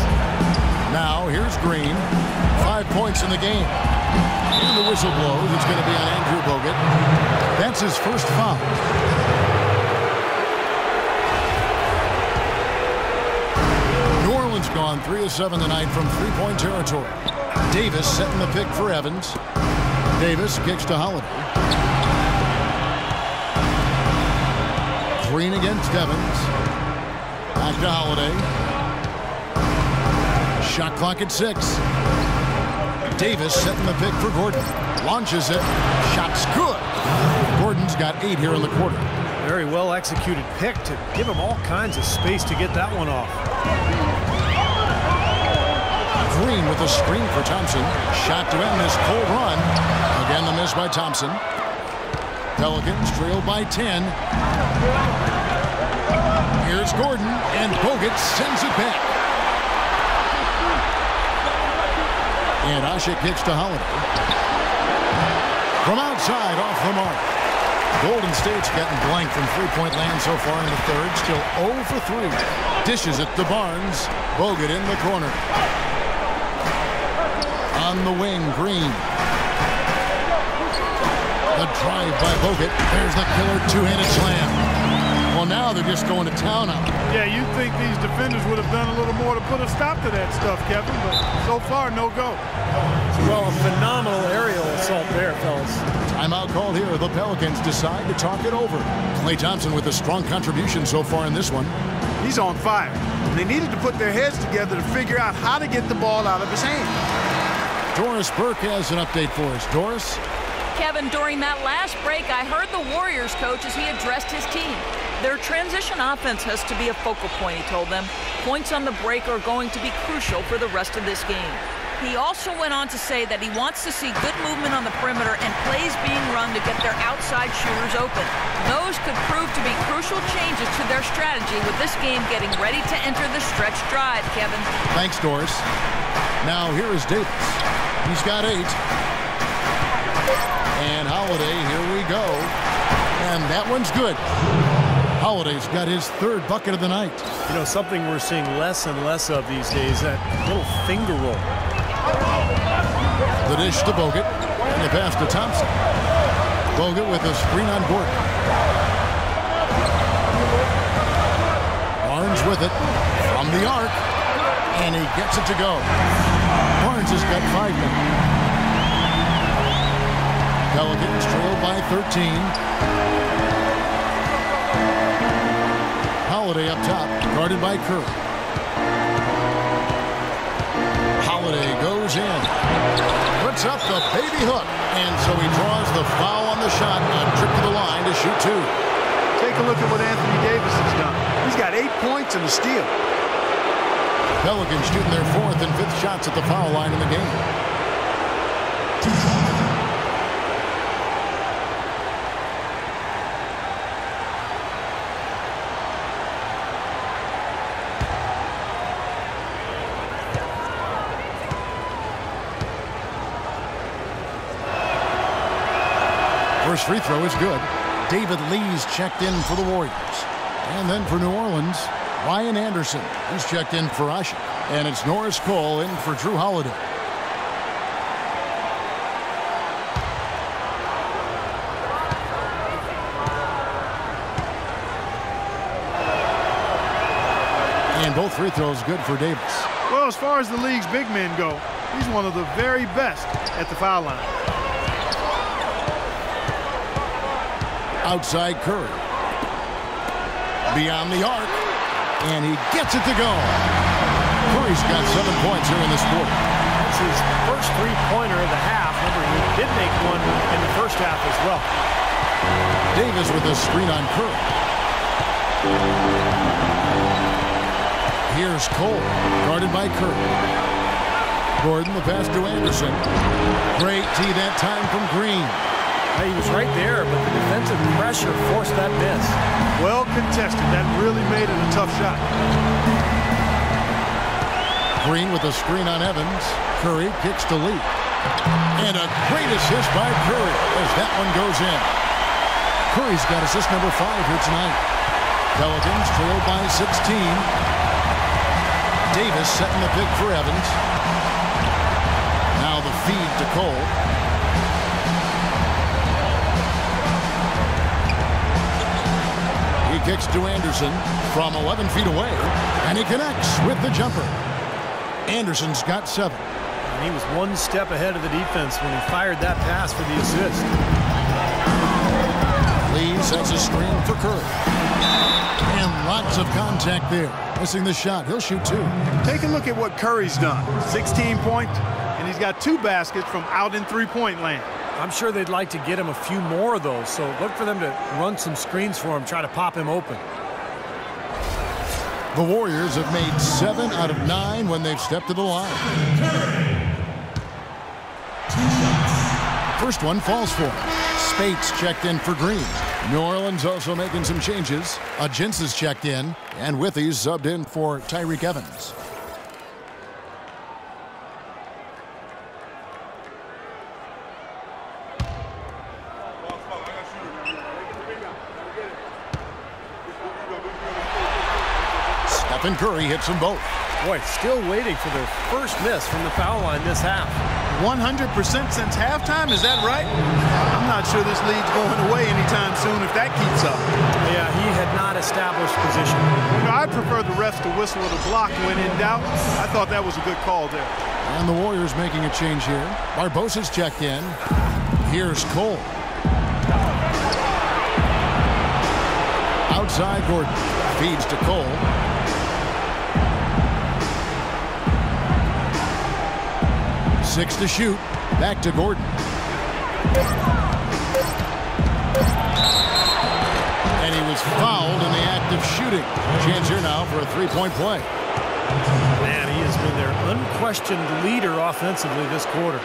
Speaker 4: Now, here's Green. Five points in the game. And the whistle blows. It's going to be on Andrew Bogut. That's his first foul. New Orleans gone 3 of 7 tonight from three-point territory. Davis setting the pick for Evans. Davis kicks to Holiday. Green against Evans. Back to Holiday. Shot clock at six. Davis setting the pick for Gordon. Launches it. Shot's good. Gordon's got eight here in the quarter.
Speaker 5: Very well executed pick to give him all kinds of space to get that one off.
Speaker 4: Green with a screen for Thompson. Shot to end this cold run. Again, the miss by Thompson. Pelicans trail by 10. Here's Gordon, and Bogut sends it back. And Ashe kicks to Holiday. From outside, off the mark. Golden State's gotten blank from three-point land so far in the third. Still 0 for 3. Dishes it to Barnes. Bogut in the corner. On the wing, Green. The drive by Bogut. There's the killer two-handed slam. Well, now they're just going to town on him.
Speaker 6: Yeah, you'd think these defenders would have done a little more to put a stop to that stuff, Kevin, but so far, no go.
Speaker 5: Well, a phenomenal aerial assault there, fellas.
Speaker 4: Timeout called here. The Pelicans decide to talk it over. Klay Thompson with a strong contribution so far in this one.
Speaker 6: He's on fire. They needed to put their heads together to figure out how to get the ball out of his hand.
Speaker 4: Doris Burke has an update for us. Doris?
Speaker 7: Kevin, during that last break, I heard the Warriors coach as he addressed his team. Their transition offense has to be a focal point, he told them. Points on the break are going to be crucial for the rest of this game. He also went on to say that he wants to see good movement on the perimeter and plays being run to get their outside shooters open. Those could prove to be crucial changes to their strategy with this game getting ready to enter the stretch drive, Kevin.
Speaker 4: Thanks, Doris. Now here is Davis. He's got eight. And Holiday, here we go. And that one's good. Holiday's got his third bucket of the night.
Speaker 5: You know, something we're seeing less and less of these days, that little finger roll.
Speaker 4: The dish to Bogut. And the pass to Thompson. Bogut with a screen on Gordon. Barnes with it from the arc. And he gets it to go. Barnes has got five minutes. Pelicans trail by 13. Holiday up top, guarded by Curry. Holiday goes in, puts up the baby hook, and so he draws the foul on the shot on trip to the line to shoot two.
Speaker 6: Take a look at what Anthony Davis has done. He's got eight points and a steal.
Speaker 4: Pelicans shooting their fourth and fifth shots at the foul line in the game. Free throw is good. David Lee's checked in for the Warriors. And then for New Orleans, Ryan Anderson is checked in for Ashe. And it's Norris Cole in for Jrue Holiday. And both free throws good for Davis.
Speaker 6: Well, as far as the league's big men go, he's one of the very best at the foul line.
Speaker 4: Outside Curry. Beyond the arc. And he gets it to go. Curry's got seven points here in this quarter.
Speaker 5: That's his first three-pointer of the half. Remember, he did make one in the first half as well.
Speaker 4: Davis with a screen on Curry. Here's Cole, guarded by Curry. Gordon, the pass to Anderson. Great tee that time from Green.
Speaker 5: He was right there, but the defensive pressure forced that miss.
Speaker 6: Well contested. That really made it a tough shot.
Speaker 4: Green with a screen on Evans. Curry kicks to Lee. And a great assist by Curry as that one goes in. Curry's got assist number five here tonight. Pelicans trail by 16. Davis setting the pick for Evans. Now the feed to Cole. Kicks to Anderson from 11 feet away, and he connects with the jumper. Anderson's got seven.
Speaker 5: And he was one step ahead of the defense when he fired that pass for the assist.
Speaker 4: Lee sets a screen for Curry. And lots of contact there. Missing the shot. He'll shoot two.
Speaker 6: Take a look at what Curry's done. 16 points, and he's he's got two baskets from out in three-point land.
Speaker 5: I'm sure they'd like to get him a few more of those, so look for them to run some screens for him, try to pop him open.
Speaker 4: The Warriors have made seven out of nine when they've stepped to the line. First one falls for him. Speights checked in for Green. New Orleans also making some changes. Ajinca is checked in, and Withey's subbed in for Tyreke Evans. Stephen Curry hits them both.
Speaker 5: Boy, still waiting for their first miss from the foul line this half.
Speaker 6: 100% since halftime, is that right? I'm not sure this lead's going away anytime soon if that keeps up.
Speaker 5: Yeah, he had not established position.
Speaker 6: You know, I prefer the refs to whistle at a block when in doubt. I thought that was a good call there.
Speaker 4: And the Warriors making a change here. Barbosa's checked in. Here's Cole. Outside Gordon. Feeds to Cole. Six to shoot. Back to Gordon. And he was fouled in the act of shooting. Chance here now for a three-point play.
Speaker 5: Man, he has been their unquestioned leader offensively this quarter.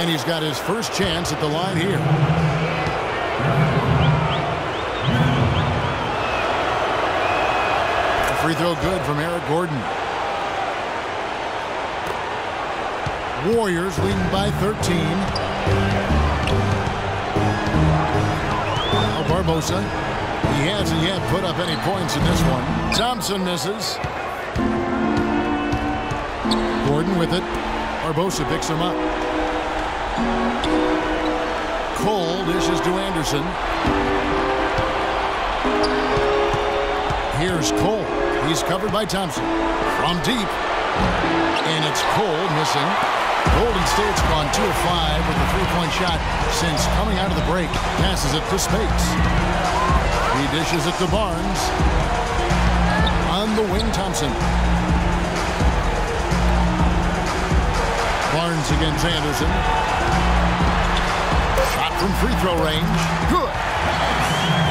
Speaker 4: And he's got his first chance at the line here. Throw good from Eric Gordon. Warriors leading by 13. Now Barbosa. He hasn't yet put up any points in this one. Thompson misses. Gordon with it. Barbosa picks him up. Cole dishes to Anderson. Here's Cole. He's covered by Thompson. From deep. And it's Cole missing. Golden State's gone 2 of 5 with a three-point shot since coming out of the break. Passes it to Speights. He dishes it to Barnes. On the wing, Thompson. Barnes against Anderson. Shot from free throw range. Good.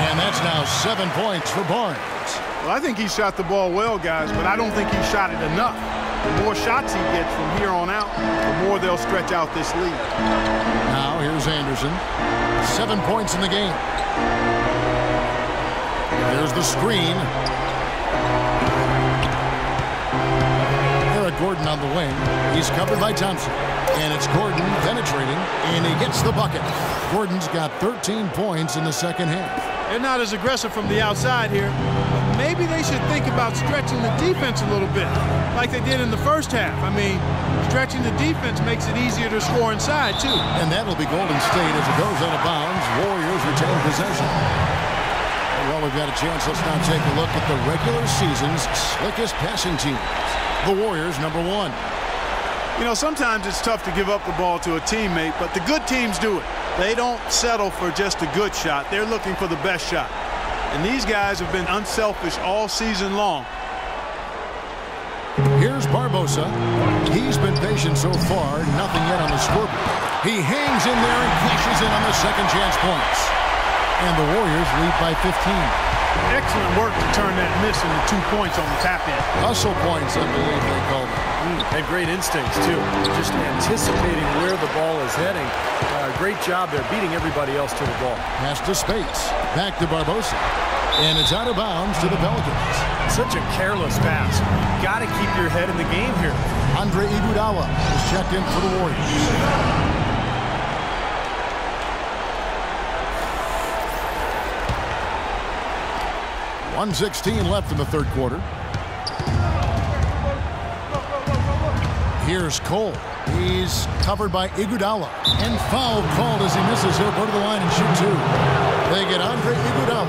Speaker 4: And that's now seven points for Barnes.
Speaker 6: Well, I think he shot the ball well, guys, but I don't think he shot it enough. The more shots he gets from here on out, the more they'll stretch out this lead.
Speaker 4: Now here's Anderson. Seven points in the game. There's the screen. Eric Gordon on the wing. He's covered by Thompson. And it's Gordon penetrating, and he gets the bucket. Gordon's got 13 points in the second half.
Speaker 6: They're not as aggressive from the outside here. Maybe they should think about stretching the defense a little bit, like they did in the first half. I mean, stretching the defense makes it easier to score inside, too.
Speaker 4: And that'll be Golden State as it goes out of bounds. Warriors retain possession. Well, we've got a chance. Let's now take a look at the regular season's slickest passing teams. The Warriors, number one.
Speaker 6: You know, sometimes it's tough to give up the ball to a teammate, but the good teams do it. They don't settle for just a good shot. They're looking for the best shot. And these guys have been unselfish all season long.
Speaker 4: Here's Barbosa. He's been patient so far. Nothing yet on the scoreboard. He hangs in there and cashes in on the second chance points. And the Warriors lead by 15.
Speaker 6: Excellent work to turn that miss into two points on the tap in.
Speaker 4: Hustle points, I believe they call them.
Speaker 5: Mm, and great instincts, too. Just anticipating where the ball is heading. Uh, great job there, beating everybody else to the ball.
Speaker 4: Pass to Speights. Back to Barbosa. And it's out of bounds to the Pelicans.
Speaker 5: Such a careless pass. got to keep your head in the game here.
Speaker 4: Andre Iguodala is checked in for the Warriors. 116 left in the third quarter. Here's Cole. He's covered by Iguodala. And foul called as he misses. He'll go to the line and shoot two. They get Andre Iguodala.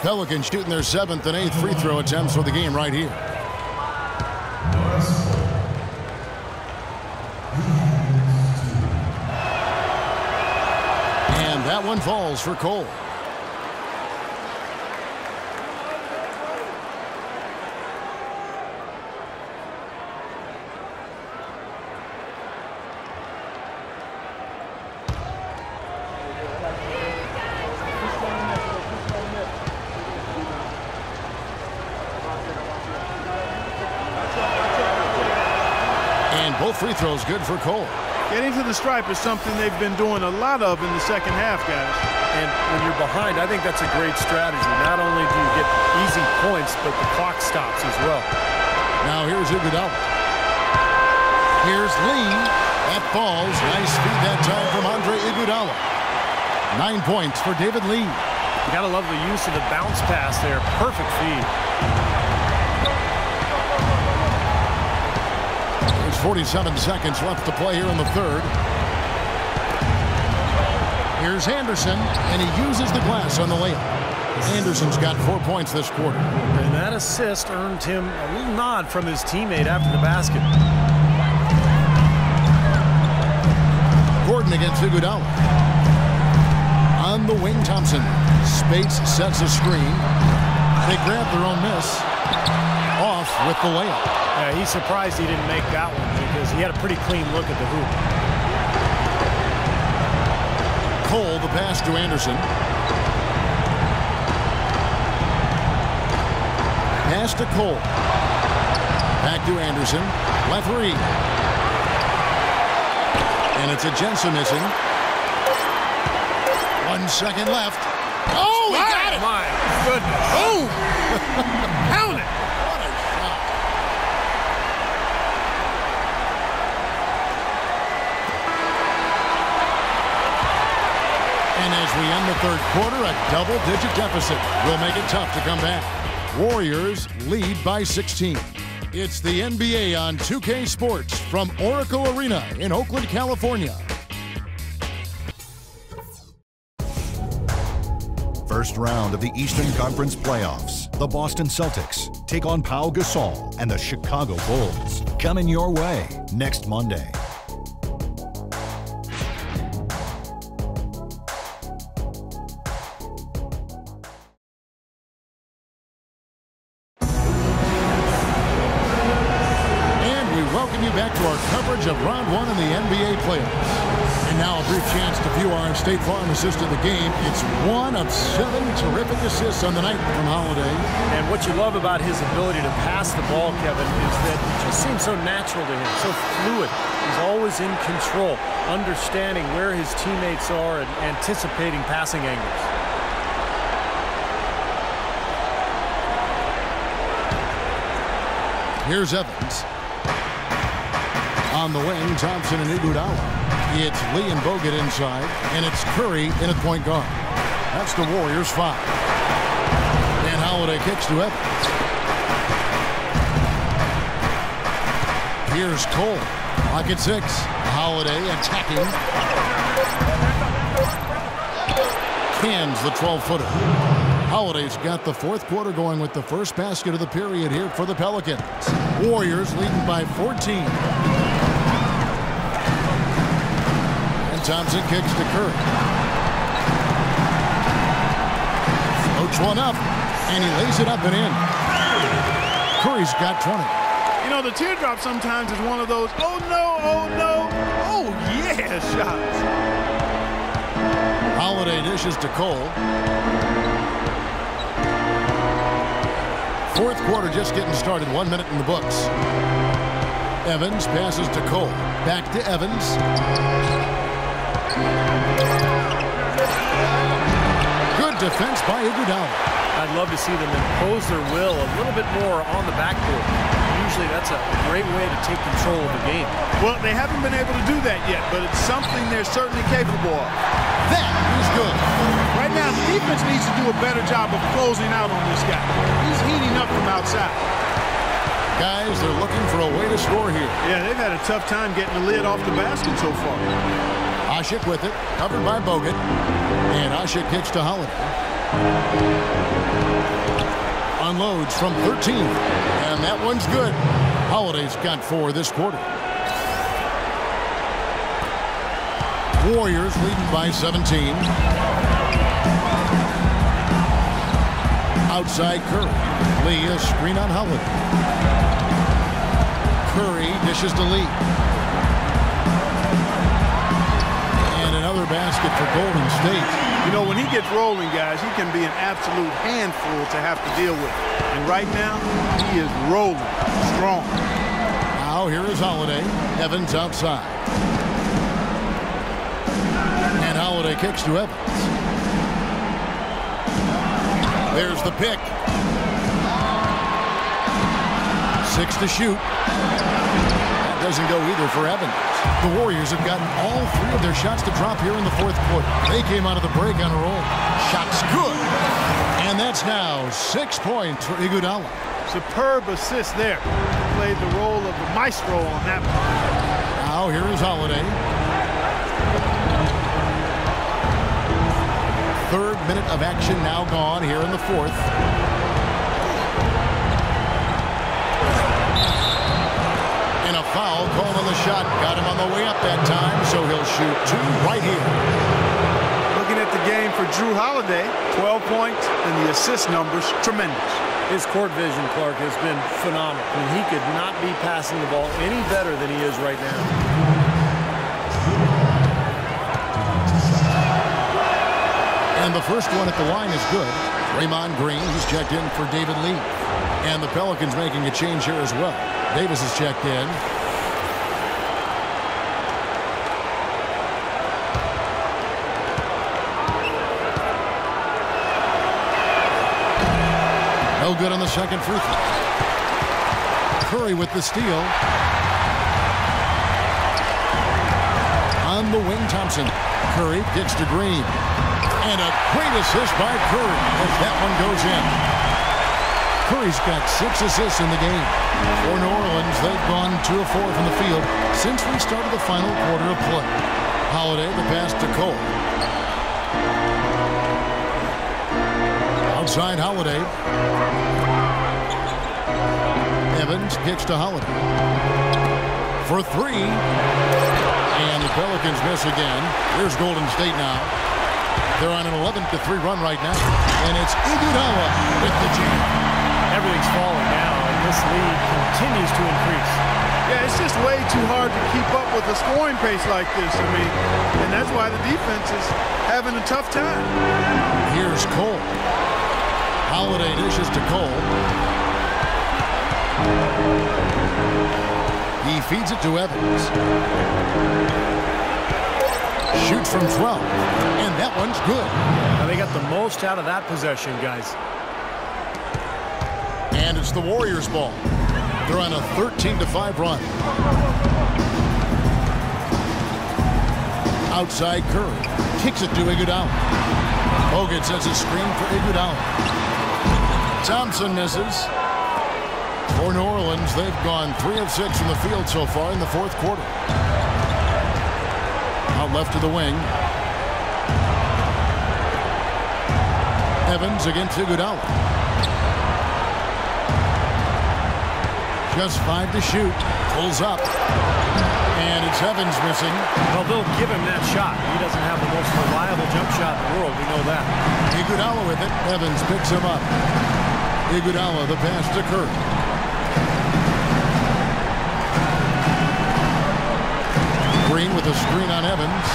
Speaker 4: Pelicans shooting their seventh and eighth free throw attempts for the game right here. One falls for Cole. And both free throws good for Cole.
Speaker 6: Getting to the stripe is something they've been doing a lot of in the second half, guys.
Speaker 5: And when you're behind, I think that's a great strategy. Not only do you get easy points, but the clock stops as well.
Speaker 4: Now here's Iguodala. Here's Lee. That falls. Nice feed that time from Andre Iguodala. Nine points for David Lee.
Speaker 5: You got to love the use of the bounce pass there. Perfect feed.
Speaker 4: 47 seconds left to play here in the third. Here's Anderson, and he uses the glass on the layup. Anderson's got four points this quarter.
Speaker 5: And that assist earned him a little nod from his teammate after the basket.
Speaker 4: Gordon against Iguodala. On the wing, Thompson. Speights sets a screen. They grab their own miss. Off with the layup.
Speaker 5: Yeah, he's surprised he didn't make that one because he had a pretty clean look at the hoop.
Speaker 4: Cole, the pass to Anderson. Pass to Cole. Back to Anderson. Left three. And it's a Jensen missing. One second left. Oh, he got it!
Speaker 5: My goodness.
Speaker 4: Oh! end the third quarter, a double-digit deficit will make it tough to come back. Warriors lead by 16. It's the NBA on 2K Sports from Oracle Arena in Oakland, California.
Speaker 1: First round of the Eastern Conference Playoffs. The Boston Celtics take on Pau Gasol and the Chicago Bulls. Coming your way next Monday.
Speaker 4: Terrific assists on the night from Holiday.
Speaker 5: And what you love about his ability to pass the ball, Kevin, is that it just seems so natural to him, so fluid. He's always in control, understanding where his teammates are and anticipating passing angles.
Speaker 4: Here's Evans. On the wing, Thompson and Iguodala. It's Lee and Bogut inside, and it's Curry in at point guard. That's the Warriors' five. Holiday kicks to Evans. Here's Cole. Clock at six. Holiday attacking. Cans the 12-footer. Holiday's got the fourth quarter going with the first basket of the period here for the Pelicans. Warriors leading by 14. And Thompson kicks to Curry. Floats one up, and he lays it up and in. Curry's got 20.
Speaker 6: You know, the teardrop sometimes is one of those, oh no, oh no, oh yeah shots.
Speaker 4: Holiday dishes to Cole. Fourth quarter just getting started. One minute in the books. Evans passes to Cole. Back to Evans. Good defense by Iguodala.
Speaker 5: I'd love to see them impose their will a little bit more on the backboard. Usually that's a great way to take control of the game.
Speaker 6: Well, they haven't been able to do that yet, but it's something they're certainly capable of.
Speaker 4: That is good.
Speaker 6: Right now, the defense needs to do a better job of closing out on this guy. He's heating up from outside.
Speaker 4: Guys, they're looking for a way to score here.
Speaker 6: Yeah, they've had a tough time getting the lid off the basket so far.
Speaker 4: Asik with it, covered by Bogut. And Asik kicks to Holiday. Unloads from 13. And that one's good. Holiday's got four this quarter. Warriors leading by 17. Outside Curry. Lee a screen on Howard. Curry dishes to Lee. Basket for Golden State.
Speaker 6: You know, when he gets rolling, guys, he can be an absolute handful to have to deal with. And right now, he is rolling strong.
Speaker 4: Now here is Holiday. Evans outside. And Holiday kicks to Evans. There's the pick. Six to shoot. That doesn't go either for Evans. The Warriors have gotten all three of their shots to drop here in the fourth quarter. They came out of the break on a roll. Shots good. And that's now six points for Iguodala.
Speaker 6: Superb assist there. Played the role of the maestro on that one.
Speaker 4: Now here is Holiday. Third minute of action now gone here in the fourth. Foul called on the shot. Got him on the way up that time, so he'll shoot two right here.
Speaker 6: Looking at the game for Jrue Holiday, 12 points, and the assist numbers, tremendous.
Speaker 5: His court vision, Clark, has been phenomenal. I mean, he could not be passing the ball any better than he is right now.
Speaker 4: And the first one at the line is good. Draymond Green, he's checked in for David Lee. And the Pelicans making a change here as well. Davis is checked in. Good on the second free throw. Curry with the steal. On the wing, Thompson. Curry gets to Green. And a great assist by Curry as that one goes in. Curry's got six assists in the game. For New Orleans, they've gone two of four from the field since we started the final quarter of play. Holiday, the pass to Cole. Outside Holiday. Evans kicks to Holiday. For three. And the Pelicans miss again. Here's Golden State now. They're on an 11 to 3 run right now. And it's Iguodala with the jam.
Speaker 5: Everything's falling now, and this lead continues to increase.
Speaker 6: Yeah, it's just way too hard to keep up with a scoring pace like this. I mean, and that's why the defense is having a tough time.
Speaker 4: Here's Cole. Holiday dishes to Cole. He feeds it to Evans. Shoots from 12. And that one's good.
Speaker 5: Now they got the most out of that possession, guys.
Speaker 4: And it's the Warriors ball. They're on a 13 to 5 run. Outside Curry. Kicks it to Iguodala. Bogut sets a screen for Iguodala. Thompson misses. For New Orleans, they've gone 3 of 6 from the field so far in the fourth quarter. Out left to the wing. Evans against Iguodala. Just five to shoot. Pulls up. And it's Evans missing.
Speaker 5: Well, they'll give him that shot. He doesn't have the most reliable jump shot in the world. We know that.
Speaker 4: Iguodala with it. Evans picks him up. Iguodala, the pass to Curry. Green with a screen on Evans.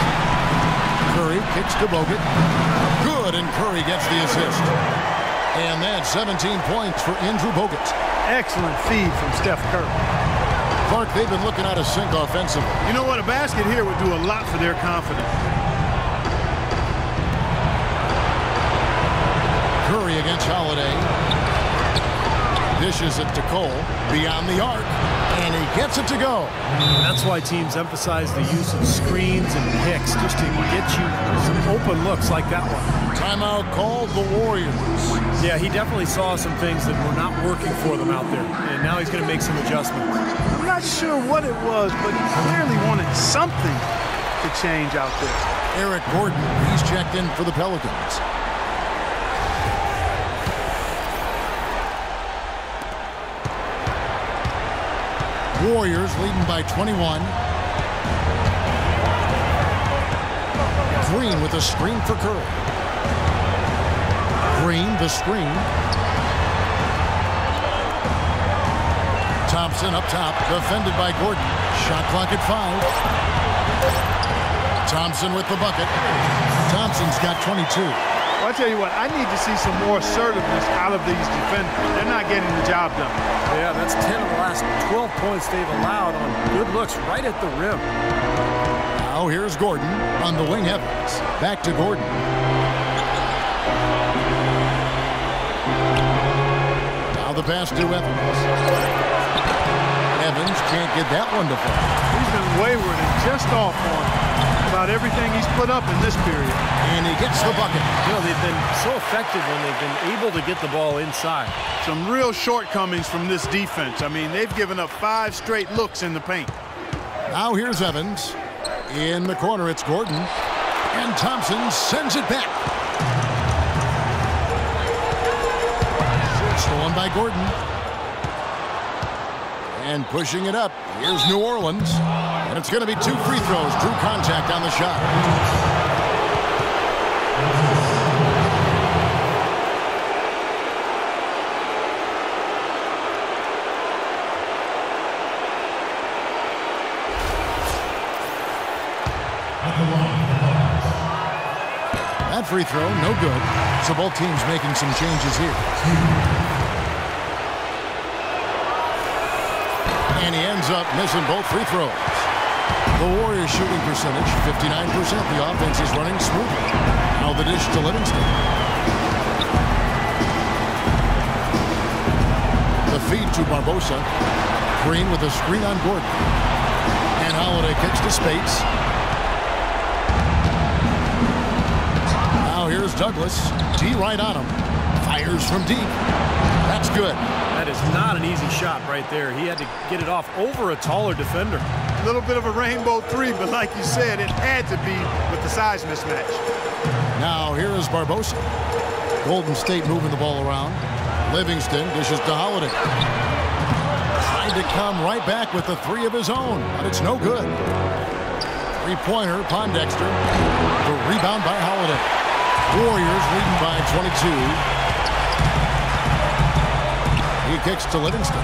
Speaker 4: Curry kicks to Bogut. Good, and Curry gets the assist. And that's 17 points for Andrew Bogut.
Speaker 6: Excellent feed from Steph Curry.
Speaker 4: Clark, they've been looking out of sync offensively.
Speaker 6: You know what? A basket here would do a lot for their confidence.
Speaker 4: Curry against Holiday. Dishes it to Cole. Beyond the arc. And he gets it to go.
Speaker 5: That's why teams emphasize the use of screens and picks just to get you some open looks like that one.
Speaker 4: Timeout called the Warriors.
Speaker 5: Yeah, he definitely saw some things that were not working for them out there. And now he's going to make some adjustments.
Speaker 6: I'm not sure what it was, but he clearly wanted something to change out there.
Speaker 4: Eric Gordon, he's checked in for the Pelicans. Warriors leading by 21. Green with a screen for Curry. Green, the screen. Thompson up top, defended by Gordon. Shot clock at five. Thompson with the bucket. Thompson's got 22.
Speaker 6: Well, I tell you what, I need to see some more assertiveness out of these defenders. They're not getting the job done.
Speaker 5: Yeah, that's 10 of the last 12 points they've allowed on good looks right at the rim.
Speaker 4: Now here's Gordon on the wing Evans. Back to Gordon. Now the pass to Evans. Evans can't get that one to fall.
Speaker 6: He's been wayward and just off on about everything he's put up in this period.
Speaker 4: And he gets the bucket.
Speaker 5: You know, they've been so effective when they've been able to get the ball inside.
Speaker 6: Some real shortcomings from this defense. I mean, they've given up five straight looks in the paint.
Speaker 4: Now here's Evans. In the corner, it's Gordon. And Thompson sends it back. Stolen by Gordon. And pushing it up. Here's New Orleans. And it's going to be two free throws. Drew contact on the shot. That free throw, no good. So both teams making some changes here. And he ends up missing both free throws. The Warriors shooting percentage, 59%. The offense is running smoothly. Now the dish to Livingston. The feed to Barbosa. Green with a screen on Gordon. And Holiday kicks to Speights. Now here's Douglas. D right on him. Fires from deep. That's good.
Speaker 5: That is not an easy shot right there. He had to get it off over a taller defender.
Speaker 6: A little bit of a rainbow three, but like you said, it had to be with the size mismatch.
Speaker 4: Now here is Barbosa. Golden State moving the ball around. Livingston dishes to Holiday. Trying to come right back with the three of his own, but it's no good. Three-pointer, Pondexter. The rebound by Holiday. Warriors leading by 22. He kicks to Livingston.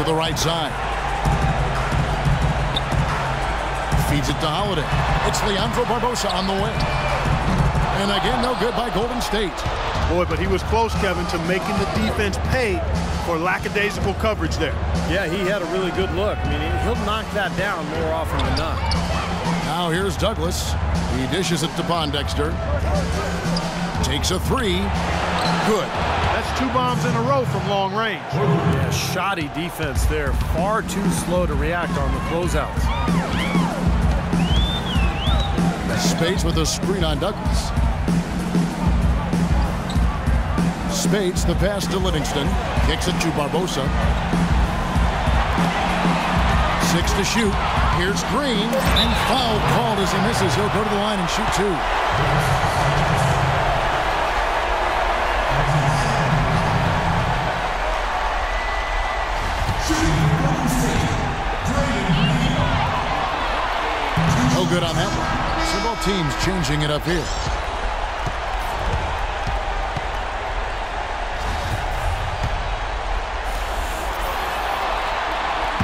Speaker 4: To the right side. Feeds it to Holiday. It's Leandro Barbosa on the wing. And again, no good by Golden State.
Speaker 6: Boy, but he was close, Kevin, to making the defense pay for lackadaisical coverage there.
Speaker 5: Yeah, he had a really good look. I mean, he'll knock that down more often than not.
Speaker 4: Now here's Douglas. He dishes it to Pondexter. Takes a three. Good.
Speaker 6: That's two bombs in a row from long range.
Speaker 5: Yeah, shoddy defense there. Far too slow to react on the closeouts.
Speaker 4: Speights with a screen on Douglas. Speights the pass to Livingston. Kicks it to Barbosa. Six to shoot. Here's Green. And foul called as he misses. He'll go to the line and shoot two. No good on that one. Teams changing it up here.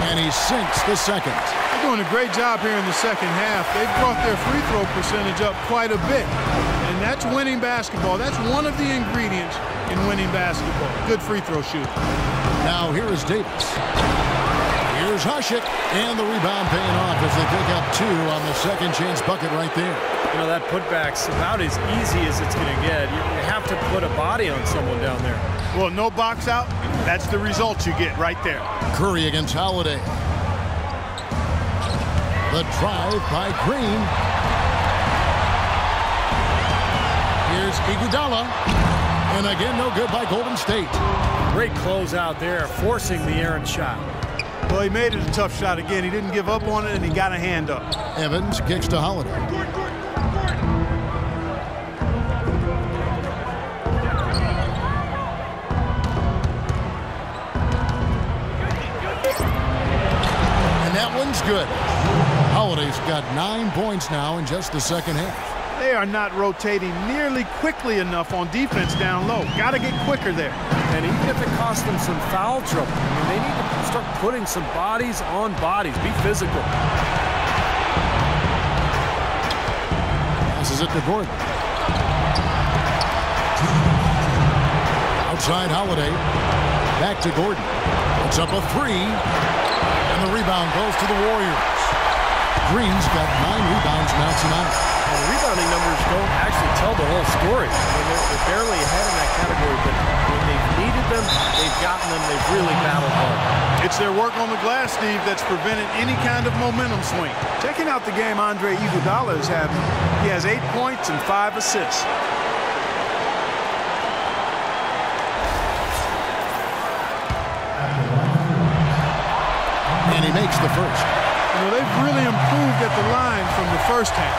Speaker 4: And he sinks the second.
Speaker 6: They're doing a great job here in the second half. They've brought their free throw percentage up quite a bit. And that's winning basketball. That's one of the ingredients in winning basketball. Good free throw shooting.
Speaker 4: Now here is Davis. Here's Asik. And the rebound paying off as they pick up two on the second chance bucket right there.
Speaker 5: You know, that putback's about as easy as it's going to get. You you have to put a body on someone down there.
Speaker 6: Well, no box out. That's the result you get right there.
Speaker 4: Curry against Holiday. The drive by Green. Here's Iguodala. And again, no good by Golden State.
Speaker 5: Great close out there, forcing the errant shot.
Speaker 6: Well, he made it a tough shot again. He didn't give up on it, and he got a hand up.
Speaker 4: Evans kicks to Holiday. And that one's good. Holiday's got nine points now in just the second half.
Speaker 6: They are not rotating nearly quickly enough on defense down low. Got to get quicker there.
Speaker 5: And even if it costs them some foul trouble, I mean, they need to start putting some bodies on bodies. Be physical.
Speaker 4: Passes it to Gordon. Outside Holiday. Back to Gordon. It's up a three. And the rebound goes to the Warriors. Green's got nine rebounds now tonight.
Speaker 5: Well, the rebounding numbers don't actually tell the whole story. I mean, they're, they're barely ahead in that category, but when they've needed them, they've gotten them. They've really battled hard.
Speaker 6: It's their work on the glass, Steve, that's prevented any kind of momentum swing. Checking out the game Andre Iguodala is having, he has eight points and five assists.
Speaker 4: And he makes the first.
Speaker 6: You know, they've really improved at the line from the first half.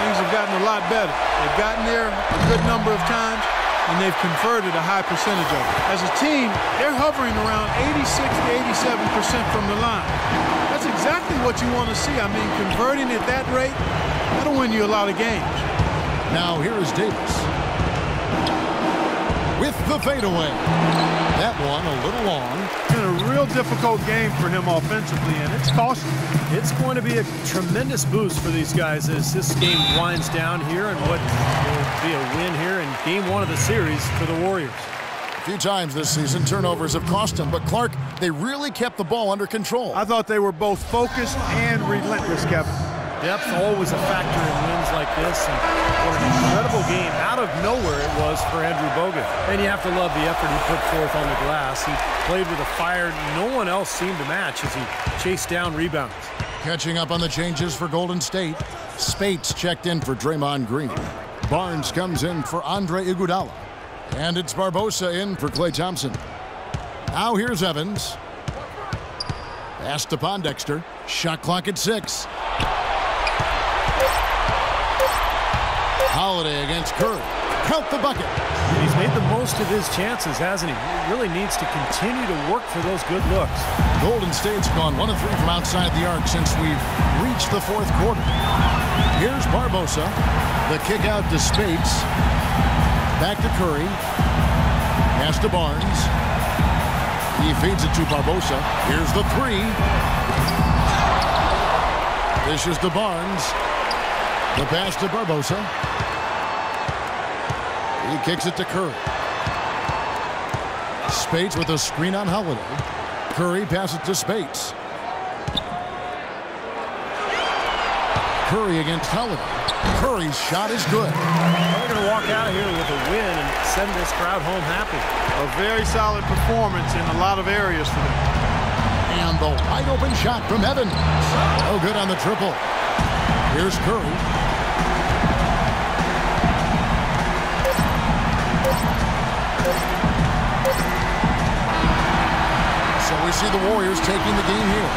Speaker 6: Things have gotten a lot better. They've gotten there a good number of times, and they've converted a high percentage of it. As a team, they're hovering around 86 to 87% from the line. That's exactly what you want to see. I mean, converting at that rate, that'll win you a lot of games.
Speaker 4: Now here is Davis. With the fadeaway. That one a little long.
Speaker 6: It's been a real difficult game for him offensively, and it's costing.
Speaker 5: It's going to be a tremendous boost for these guys as this game winds down here and what will be a win here in game one of the series for the Warriors.
Speaker 4: A few times this season, turnovers have cost them, but Clark, they really kept the ball under control.
Speaker 6: I thought they were both focused and relentless, Kevin.
Speaker 5: Depth always a factor in wins like this, and what an incredible game out of nowhere it was for Andrew Bogut. And you have to love the effort he put forth on the glass. He played with a fire no one else seemed to match as he chased down rebounds.
Speaker 4: Catching up on the changes for Golden State, Speights checked in for Draymond Green. Barnes comes in for Andre Iguodala. And it's Barbosa in for Klay Thompson. Now here's Evans. Pass to Pondexter. Shot clock at six. Holiday against Curry. Count the bucket.
Speaker 5: He's made the most of his chances, hasn't he? He really needs to continue to work for those good looks.
Speaker 4: Golden State's gone one of three from outside the arc since we've reached the fourth quarter. Here's Barbosa. The kick out to Speights. Back to Curry. Pass to Barnes. He feeds it to Barbosa. Here's the three. Dishes to Barnes. The pass to Barbosa. He kicks it to Curry. Speights with a screen on Holiday. Curry passes to Speights. Curry against Holiday. Curry's shot is good.
Speaker 5: We're going to walk out of here with a win and send this crowd home happy.
Speaker 6: A very solid performance in a lot of areas for them.
Speaker 4: And the wide open shot from Evans. No good on the triple. Here's Curry. So see the Warriors taking the game here.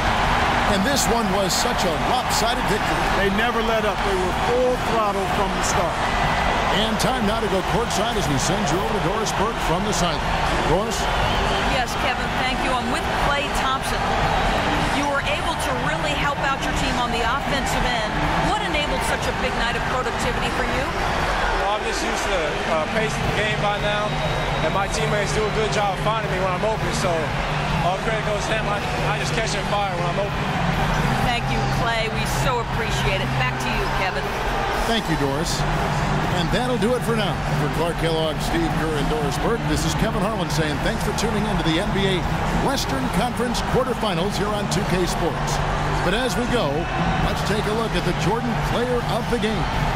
Speaker 4: And this one was such a lopsided victory.
Speaker 6: They never let up. They were full throttle from the start.
Speaker 4: And time now to go courtside as we send you over to Doris Burke from the sideline. Doris?
Speaker 7: Yes, Kevin, thank you. I'm with Klay Thompson. You were able to really help out your team on the offensive end. What enabled such a big night of productivity for you?
Speaker 8: Well, I'm just used to uh, pacing the game by now, and my teammates do a good job finding me when I'm open. So all credit goes to him. I, I just catch and fire when I'm open.
Speaker 7: Thank you, Klay. We so appreciate it. Back to you, Kevin.
Speaker 4: Thank you, Doris. And that'll do it for now. For Clark Kellogg, Steve Kerr, and Doris Burke, this is Kevin Harlan saying thanks for tuning in to the NBA Western Conference quarterfinals here on 2K Sports. But as we go, let's take a look at the Jordan player of the game.